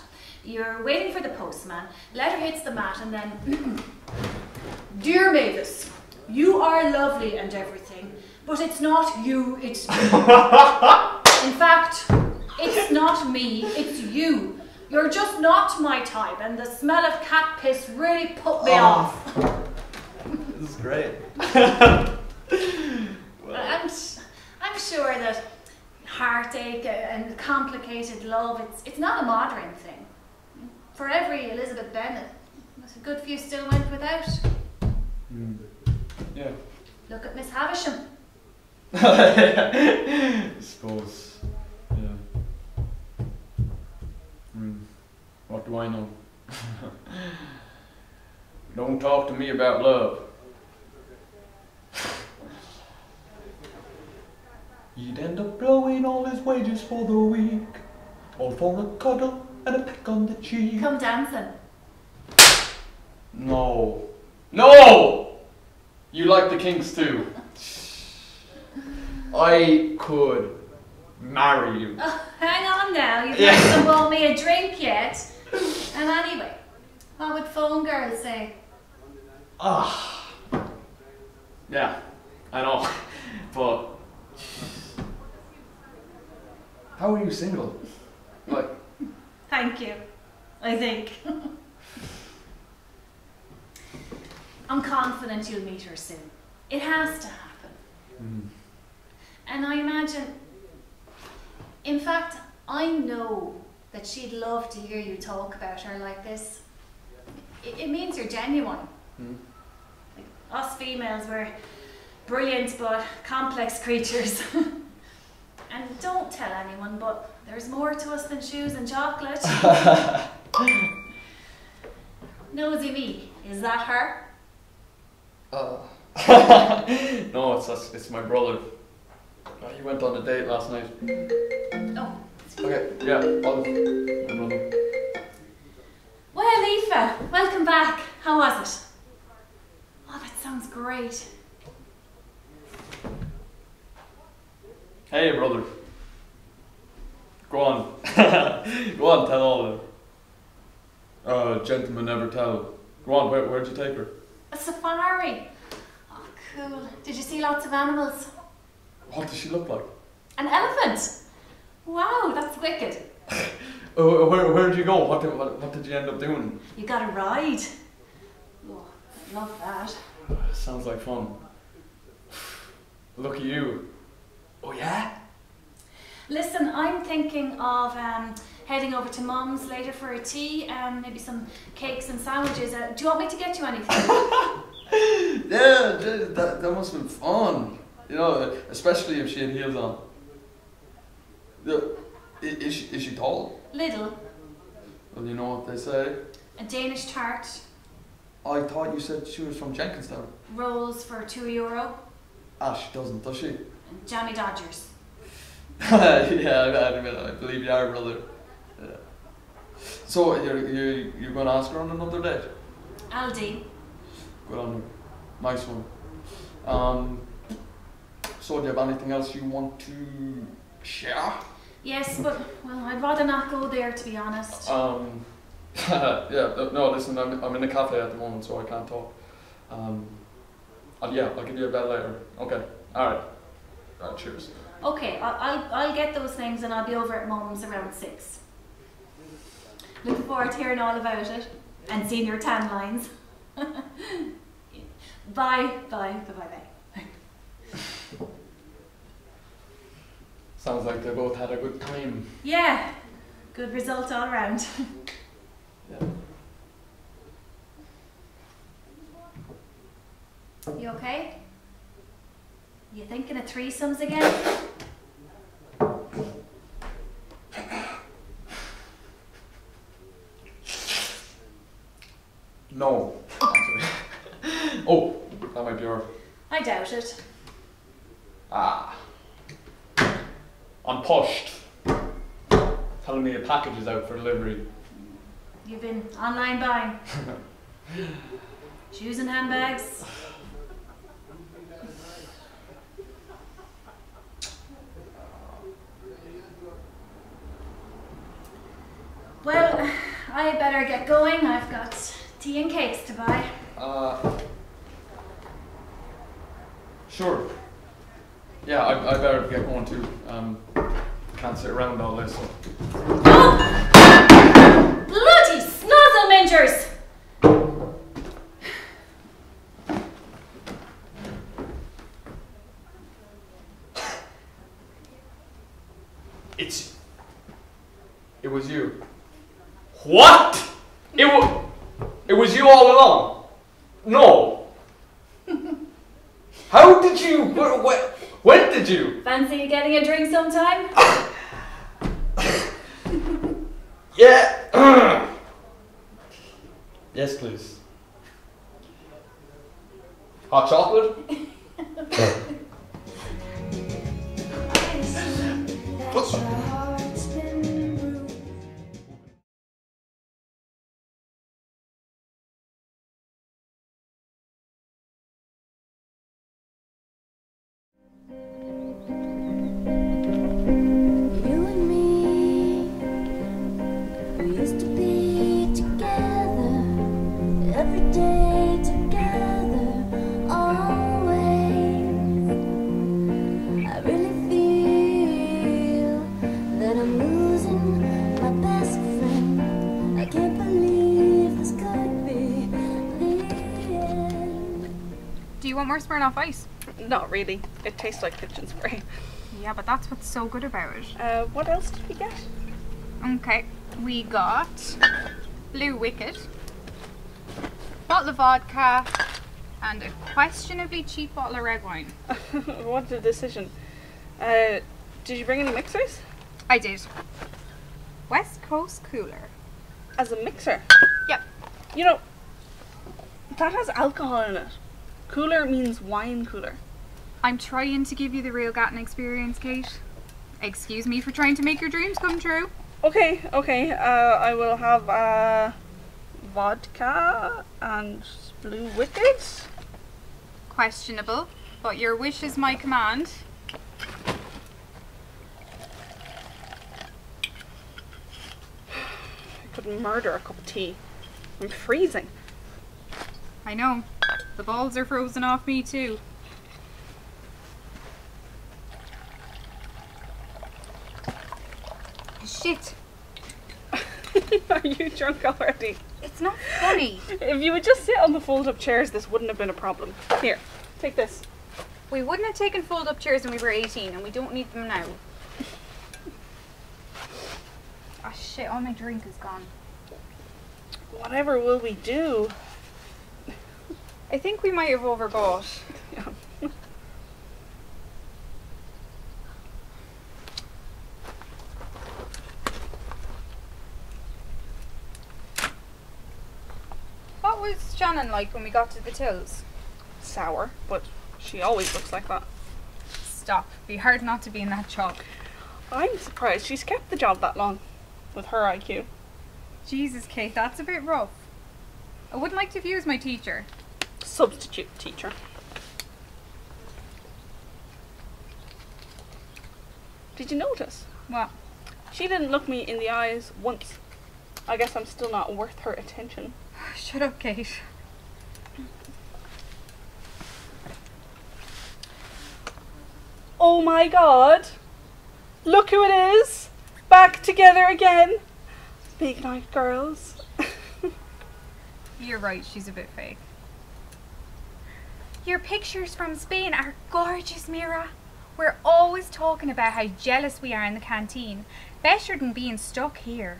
You're waiting for the postman, letter hits the mat, and then, dear Mavis, you are lovely and everything, but it's not you, it's In fact, it's not me, it's you. You're just not my type, and the smell of cat piss really put me Oh. off. This is great. I'm, s- I'm sure that heartache and complicated love, it's, it's not a modern thing. For every Elizabeth Bennet, there's a good few still went without. Mm. Yeah. Look at Miss Havisham. I suppose. Yeah. Mm. What do I know? Don't talk to me about love. He'd end up blowing all his wages for the week, all for a cuddle and a peck on the cheek. Come dancing. No. No! You like the Kinks too. I could marry you. Oh, hang on now, you've Yeah. not even bought me a drink yet. And anyway, what would phone girls say? Ah. Yeah, I know. But how are you single? Like, Thank you, I think. I'm confident you'll meet her soon. It has to happen. mm, And I imagine, in fact, I know that she'd love to hear you talk about her like this. It, it means you're genuine. mm. Like, us females, we're brilliant but complex creatures. and don't tell anyone, but there's more to us than shoes and chocolate. Nosy me, is that her? Uh. no, it's us. It's my brother. Uh, he went on a date last night. Oh. Okay, yeah, Olive, my brother. Well, Aoife, welcome back. How was it? Oh, that sounds great. Hey, brother. Go on. Go on, tell all of them. Uh, gentlemen never tell. Go on, where, where'd you take her? A safari. Oh, cool. Did you see lots of animals? What does she look like? An elephant. Wow, that's wicked. Uh, where, where'd you go? What did, what, what did you end up doing? You got a ride. Oh, love that. Sounds like fun. Look at you. Oh yeah? Listen, I'm thinking of um, heading over to Mum's later for a tea, um, maybe some cakes and sandwiches. Uh, do you want me to get you anything? Yeah, that, that must have been fun. You know, especially if she had heels on. Yeah, Is she, is she tall? Little, Well, you know what they say. a Danish tart, I thought you said she was from Jenkinstown. rolls for two euro, Ah, she doesn't, does she? Jammie Dodgers. yeah, I, admit, I believe you are, brother. Yeah. So, you're, you're, you're going to ask her on another date? Aldi, Good on you. Nice one. Um, so, do you have anything else you want to share? yes, but well, I'd rather not go there to be honest. Um, yeah, no, no, listen, I'm, I'm in a cafe at the moment, so I can't talk. Um, I'll, yeah, I'll give you a bell later. Okay, alright. Alright, cheers. Okay, I'll, I'll, I'll get those things and I'll be over at Mum's around six. Looking forward to hearing all about it and seeing your tan lines. bye, bye, bye, bye, bye. Sounds like they both had a good time. Yeah, good result all around. Yeah. You okay? You thinking of threesomes again? No. oh, that might be her. I doubt it. Ah. I'm pushed. Telling me a package is out for delivery. You've been online buying. Shoes and handbags. Well, I better get going. I've got tea and cakes to buy. Uh. Sure. Yeah, I, I better get going too. Um, can't sit around all this. So. Bloody snozzle mingers! It's. It was you. What? It was. It was you all along. No. How did you? Wh- wh- when did you? Fancy getting a drink sometime? Yeah. yes, please. Hot chocolate? That's Want more Smirnoff Ice? Not really. It tastes like kitchen spray. Yeah, but that's what's so good about it. Uh, what else did we get? Okay, we got Blue Wicked, bottle of vodka, and a questionably cheap bottle of red wine. what a decision. Uh, did you bring any mixers? I did. West Coast Cooler. As a mixer? Yep. You know, that has alcohol in it. Cooler means wine cooler. I'm trying to give you the real Gatton experience, Kate. Excuse me for trying to make your dreams come true. Okay, okay. Uh, I will have uh, vodka and blue wicked. Questionable, but your wish is my command. I could murder a cup of tea. I'm freezing. I know. The balls are frozen off me too. Shit. Are you drunk already? It's not funny. If you would just sit on the fold up chairs, this wouldn't have been a problem. Here, take this. We wouldn't have taken fold up chairs when we were 18 and we don't need them now. Ah shit, all my drink is gone. Whatever will we do? I think we might have overbought. Yeah. What was Shannon like when we got to the tills? Sour, but she always looks like that. Stop. Be hard not to be in that job. I'm surprised she's kept the job that long with her IQ. Jesus, Kate, that's a bit rough. I wouldn't like to view as my teacher. Substitute teacher. Did you notice? What? She didn't look me in the eyes once. I guess I'm still not worth her attention. Shut up, Kate. Oh my god! Look who it is! Back together again! Big night, girls. You're right, she's a bit fake. Your pictures from Spain are gorgeous, Mira. We're always talking about how jealous we are in the canteen. Better than being stuck here.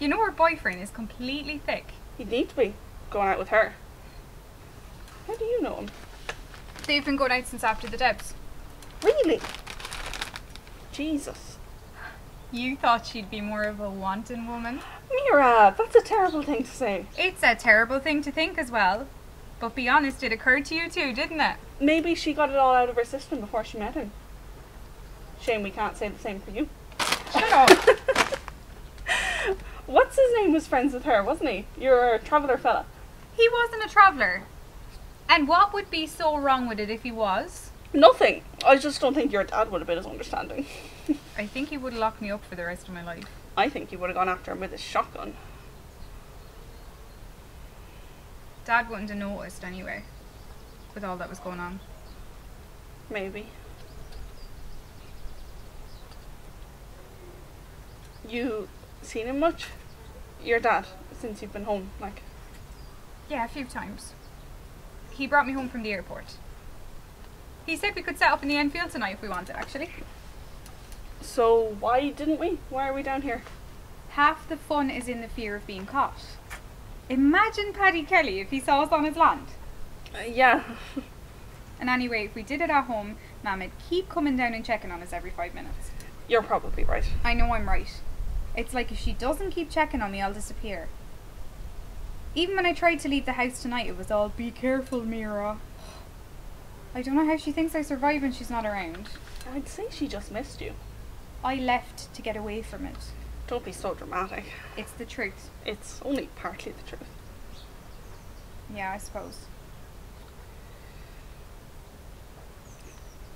You know her boyfriend is completely thick. He'd need to be going out with her. How do you know him? They've been going out since after the Debs. Really? Jesus. You thought she'd be more of a wanton woman? Mira, that's a terrible thing to say. It's a terrible thing to think as well. But be honest, it occurred to you too, didn't it? Maybe she got it all out of her system before she met him. Shame we can't say the same for you. Shut up. What's his name was friends with her, wasn't he? You're a traveller fella. He wasn't a traveller. And what would be so wrong with it if he was? Nothing. I just don't think your dad would have been as understanding. I think he would have locked me up for the rest of my life. I think he would have gone after him with his shotgun. Dad wouldn't have noticed anyway, with all that was going on. Maybe. You seen him much? Your dad, since you've been home, like. Yeah, a few times. He brought me home from the airport. He said we could set up in the Enfield tonight if we wanted, actually. So why didn't we? Why are we down here? Half the fun is in the fear of being caught. Imagine Paddy Kelly if he saw us on his land. Uh, yeah. And anyway, if we did it at home, would keep coming down and checking on us every five minutes. You're probably right. I know I'm right. It's like if she doesn't keep checking on me, I'll disappear. Even when I tried to leave the house tonight, it was all, be careful, Mira. I don't know how she thinks I survive when she's not around. I'd say she just missed you. I left to get away from it. Don't be so dramatic. It's the truth. It's only partly the truth. Yeah, I suppose.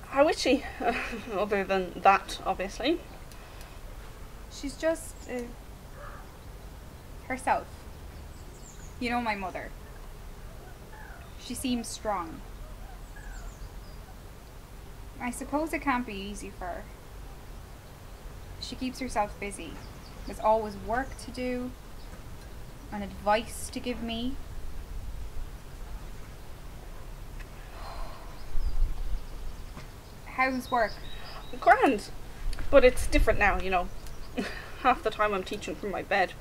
How is she? Other than that, obviously. She's just uh, herself. You know my mother. She seems strong. I suppose it can't be easy for her. She keeps herself busy. There's always work to do and advice to give me. How's work? Grand. But it's different now, you know. Half the time I'm teaching from my bed.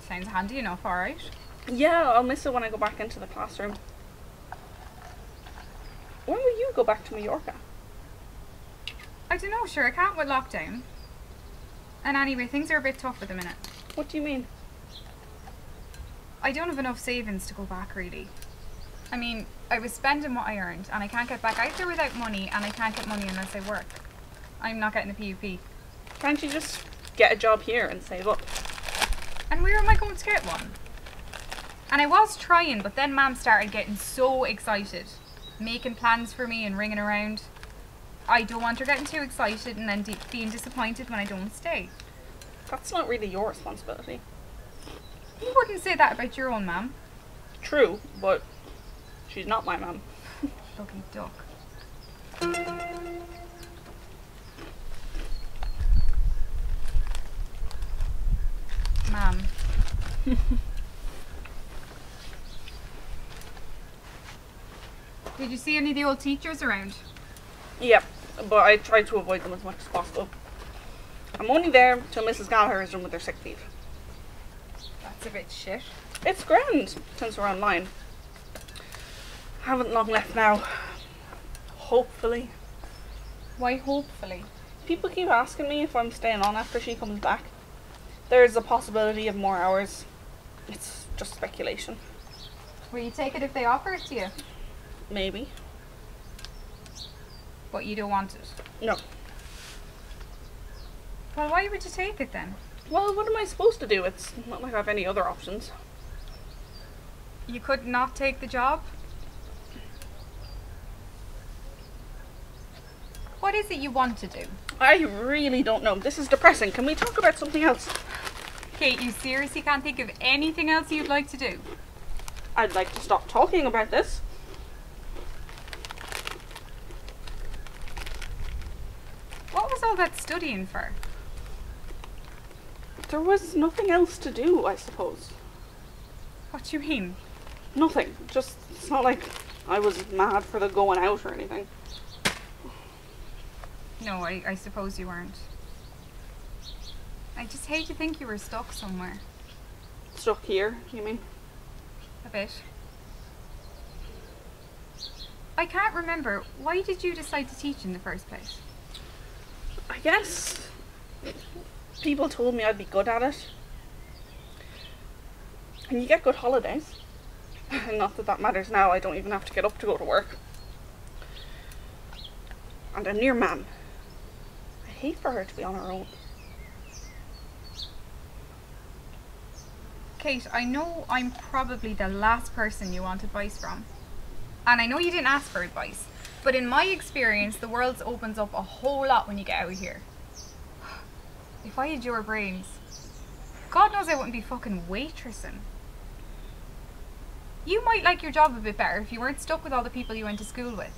Sounds handy enough, alright. Yeah, I'll miss it when I go back into the classroom. When will you go back to Mallorca? I don't know, sure, I can't with lockdown. And anyway, things are a bit tough at the minute. What do you mean? I don't have enough savings to go back, really. I mean, I was spending what I earned, and I can't get back out there without money, and I can't get money unless I work. I'm not getting a PUP. Can't you just get a job here and save up? And where am I going to get one? And I was trying, but then Mum started getting so excited, making plans for me and ringing around. I don't want her getting too excited and then being disappointed when I don't stay. That's not really your responsibility. You wouldn't say that about your own mum. True, but she's not my mum. Lucky duck. Mum. Did you see any of the old teachers around? Yep, but I try to avoid them as much as possible. I'm only there till Mrs. Gallagher is done with her sick leave. That's a bit shit. It's grand since we're online. Haven't long left now. Hopefully. Why hopefully? People keep asking me if I'm staying on after she comes back. There's a possibility of more hours. It's just speculation. Will you take it if they offer it to you? Maybe. But you don't want it? No. Well, why would you take it then? Well, what am I supposed to do? It's not like I have any other options. You could not take the job? What is it you want to do? I really don't know. This is depressing. Can we talk about something else? Kate, you seriously can't think of anything else you'd like to do? I'd like to stop talking about this. What was all that studying for? There was nothing else to do, I suppose. What do you mean? Nothing. Just, it's not like I was mad for the going out or anything. No, I, I suppose you weren't. I just hate to think you were stuck somewhere. Stuck here, you mean? A bit. I can't remember. Why did you decide to teach in the first place? I guess people told me I'd be good at it. And you get good holidays. Not that that matters now, I don't even have to get up to go to work. And I'm near Mam. I hate for her to be on her own. Kate, I know I'm probably the last person you want advice from. And I know you didn't ask for advice. But in my experience, the world opens up a whole lot when you get out of here. If I had your brains, God knows I wouldn't be fucking waitressing. You might like your job a bit better if you weren't stuck with all the people you went to school with.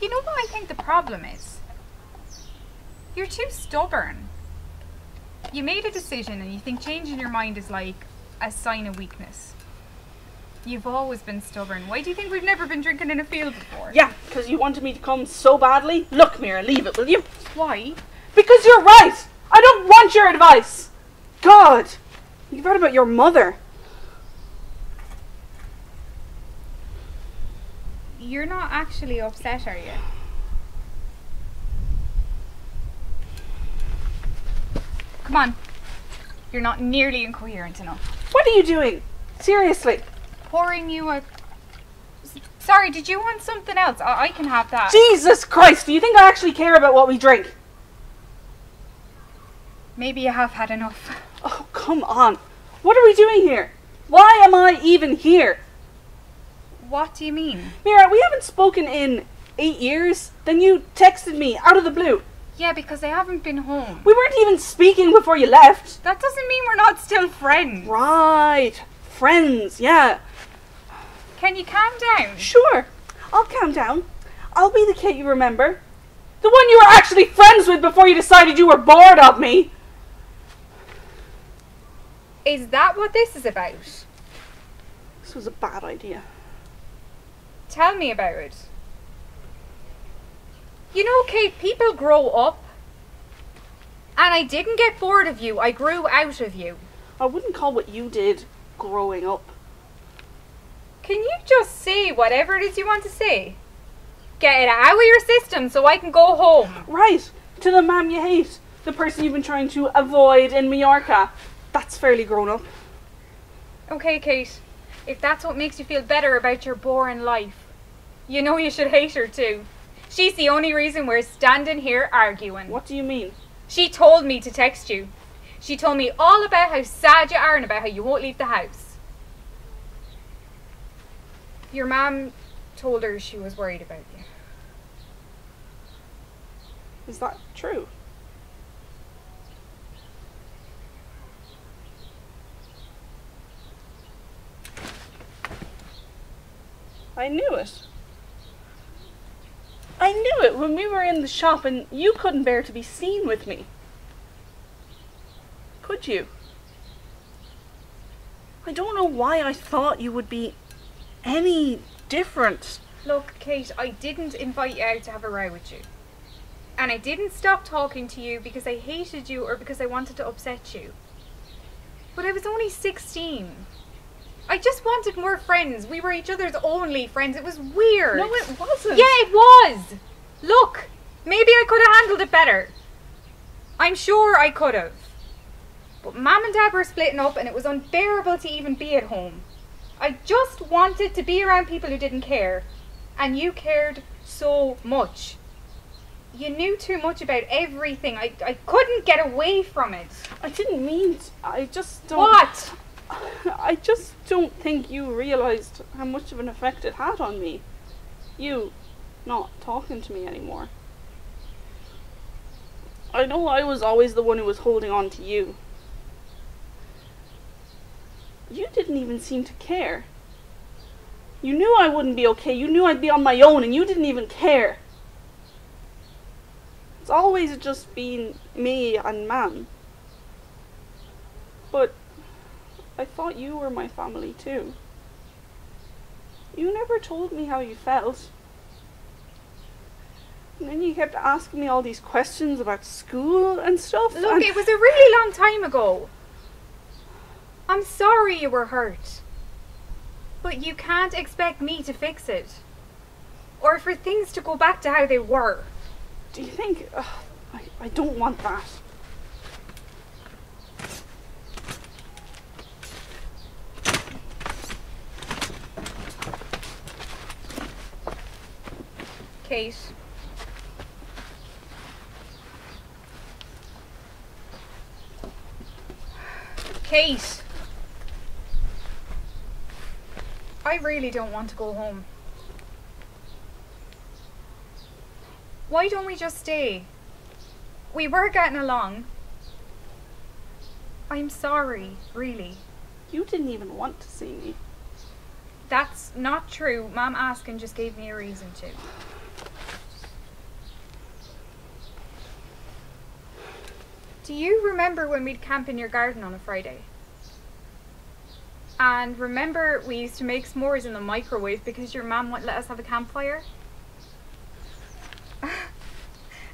You know what I think the problem is? You're too stubborn. You made a decision and you think changing your mind is like a sign of weakness. You've always been stubborn. Why do you think we've never been drinking in a field before? Yeah, because you wanted me to come so badly. Look, Mira, leave it, will you? Why? Because you're right! I don't want your advice! God! You've heard about your mother. You're not actually upset, are you? Come on. You're not nearly incoherent enough. What are you doing? Seriously. Pouring you a. Sorry, did you want something else? I, I can have that. Jesus Christ, do you think I actually care about what we drink? Maybe you have had enough. Oh, come on. What are we doing here? Why am I even here? What do you mean? Mira, we haven't spoken in eight years. Then you texted me out of the blue. Yeah, because I haven't been home. We weren't even speaking before you left. That doesn't mean we're not still friends. Right. Friends, yeah. Can you calm down? Sure. I'll calm down. I'll be the Kate you remember. The one you were actually friends with before you decided you were bored of me. Is that what this is about? This was a bad idea. Tell me about it. You know, Kate, people grow up. And I didn't get bored of you, I grew out of you. I wouldn't call what you did growing up. Can you just say whatever it is you want to say? Get it out of your system so I can go home. Right. To the man you hate. The person you've been trying to avoid in Mallorca. That's fairly grown up. Okay, Kate. If that's what makes you feel better about your boring life, you know you should hate her too. She's the only reason we're standing here arguing. What do you mean? She told me to text you. She told me all about how sad you are and about how you won't leave the house. Your mom told her she was worried about you. Is that true? I knew it. I knew it when we were in the shop and you couldn't bear to be seen with me. Could you? I don't know why I thought you would be any different. Look, Kate, I didn't invite you out to have a row with you. And I didn't stop talking to you because I hated you or because I wanted to upset you. But I was only 16. I just wanted more friends. We were each other's only friends. It was weird. No, it wasn't. Yeah, it was. Look, maybe I could have handled it better. I'm sure I could have. But mum and dad were splitting up and it was unbearable to even be at home. I just wanted to be around people who didn't care. And you cared so much. You knew too much about everything. I, I couldn't get away from it. I didn't mean to. I just don't. What? I just don't think you realised how much of an effect it had on me. You not talking to me anymore. I know I was always the one who was holding on to you. You didn't even seem to care. You knew I wouldn't be okay. You knew I'd be on my own, and you didn't even care. It's always just been me and Mam. But I thought you were my family too. You never told me how you felt. And then you kept asking me all these questions about school and stuff. Look, and it was a really long time ago. I'm sorry you were hurt. But you can't expect me to fix it. Or for things to go back to how they were. Do you think. I, I don't want that. Kate. Kate. I really don't want to go home. Why don't we just stay? We were getting along. I'm sorry, really. You didn't even want to see me. That's not true. Mom asked and just gave me a reason to. Do you remember when we'd camp in your garden on a Friday? And remember we used to make s'mores in the microwave because your mum wouldn't let us have a campfire?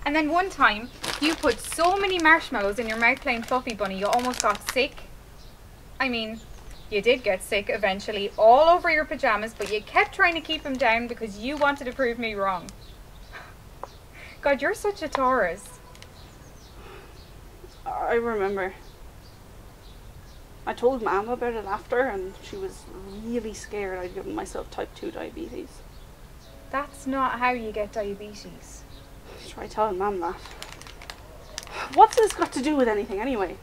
and then one time you put so many marshmallows in your mouth playing Fluffy Bunny you almost got sick. I mean, you did get sick eventually, all over your pajamas, but you kept trying to keep them down because you wanted to prove me wrong. God, you're such a Taurus. I remember. I told Mum about it after, and she was really scared I'd given myself type 2 diabetes. That's not how you get diabetes. Try telling Mum that. What's this got to do with anything anyway?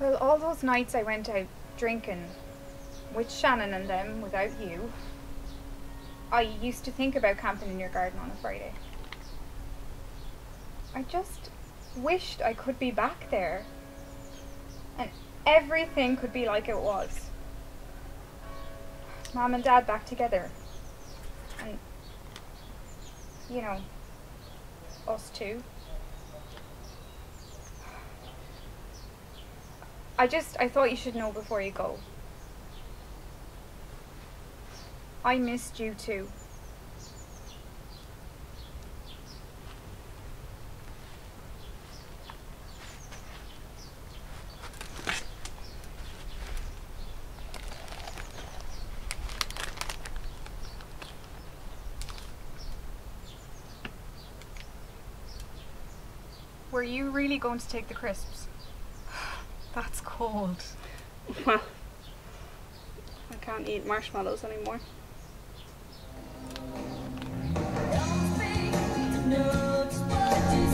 Well, all those nights I went out drinking with Shannon and them without you, I used to think about camping in your garden on a Friday. I just wished I could be back there everything could be like it was. Mom and Dad back together. And, you know, us too. I just, I thought you should know before you go. I missed you too. Were you really going to take the crisps? That's cold. Well, I can't eat marshmallows anymore. No.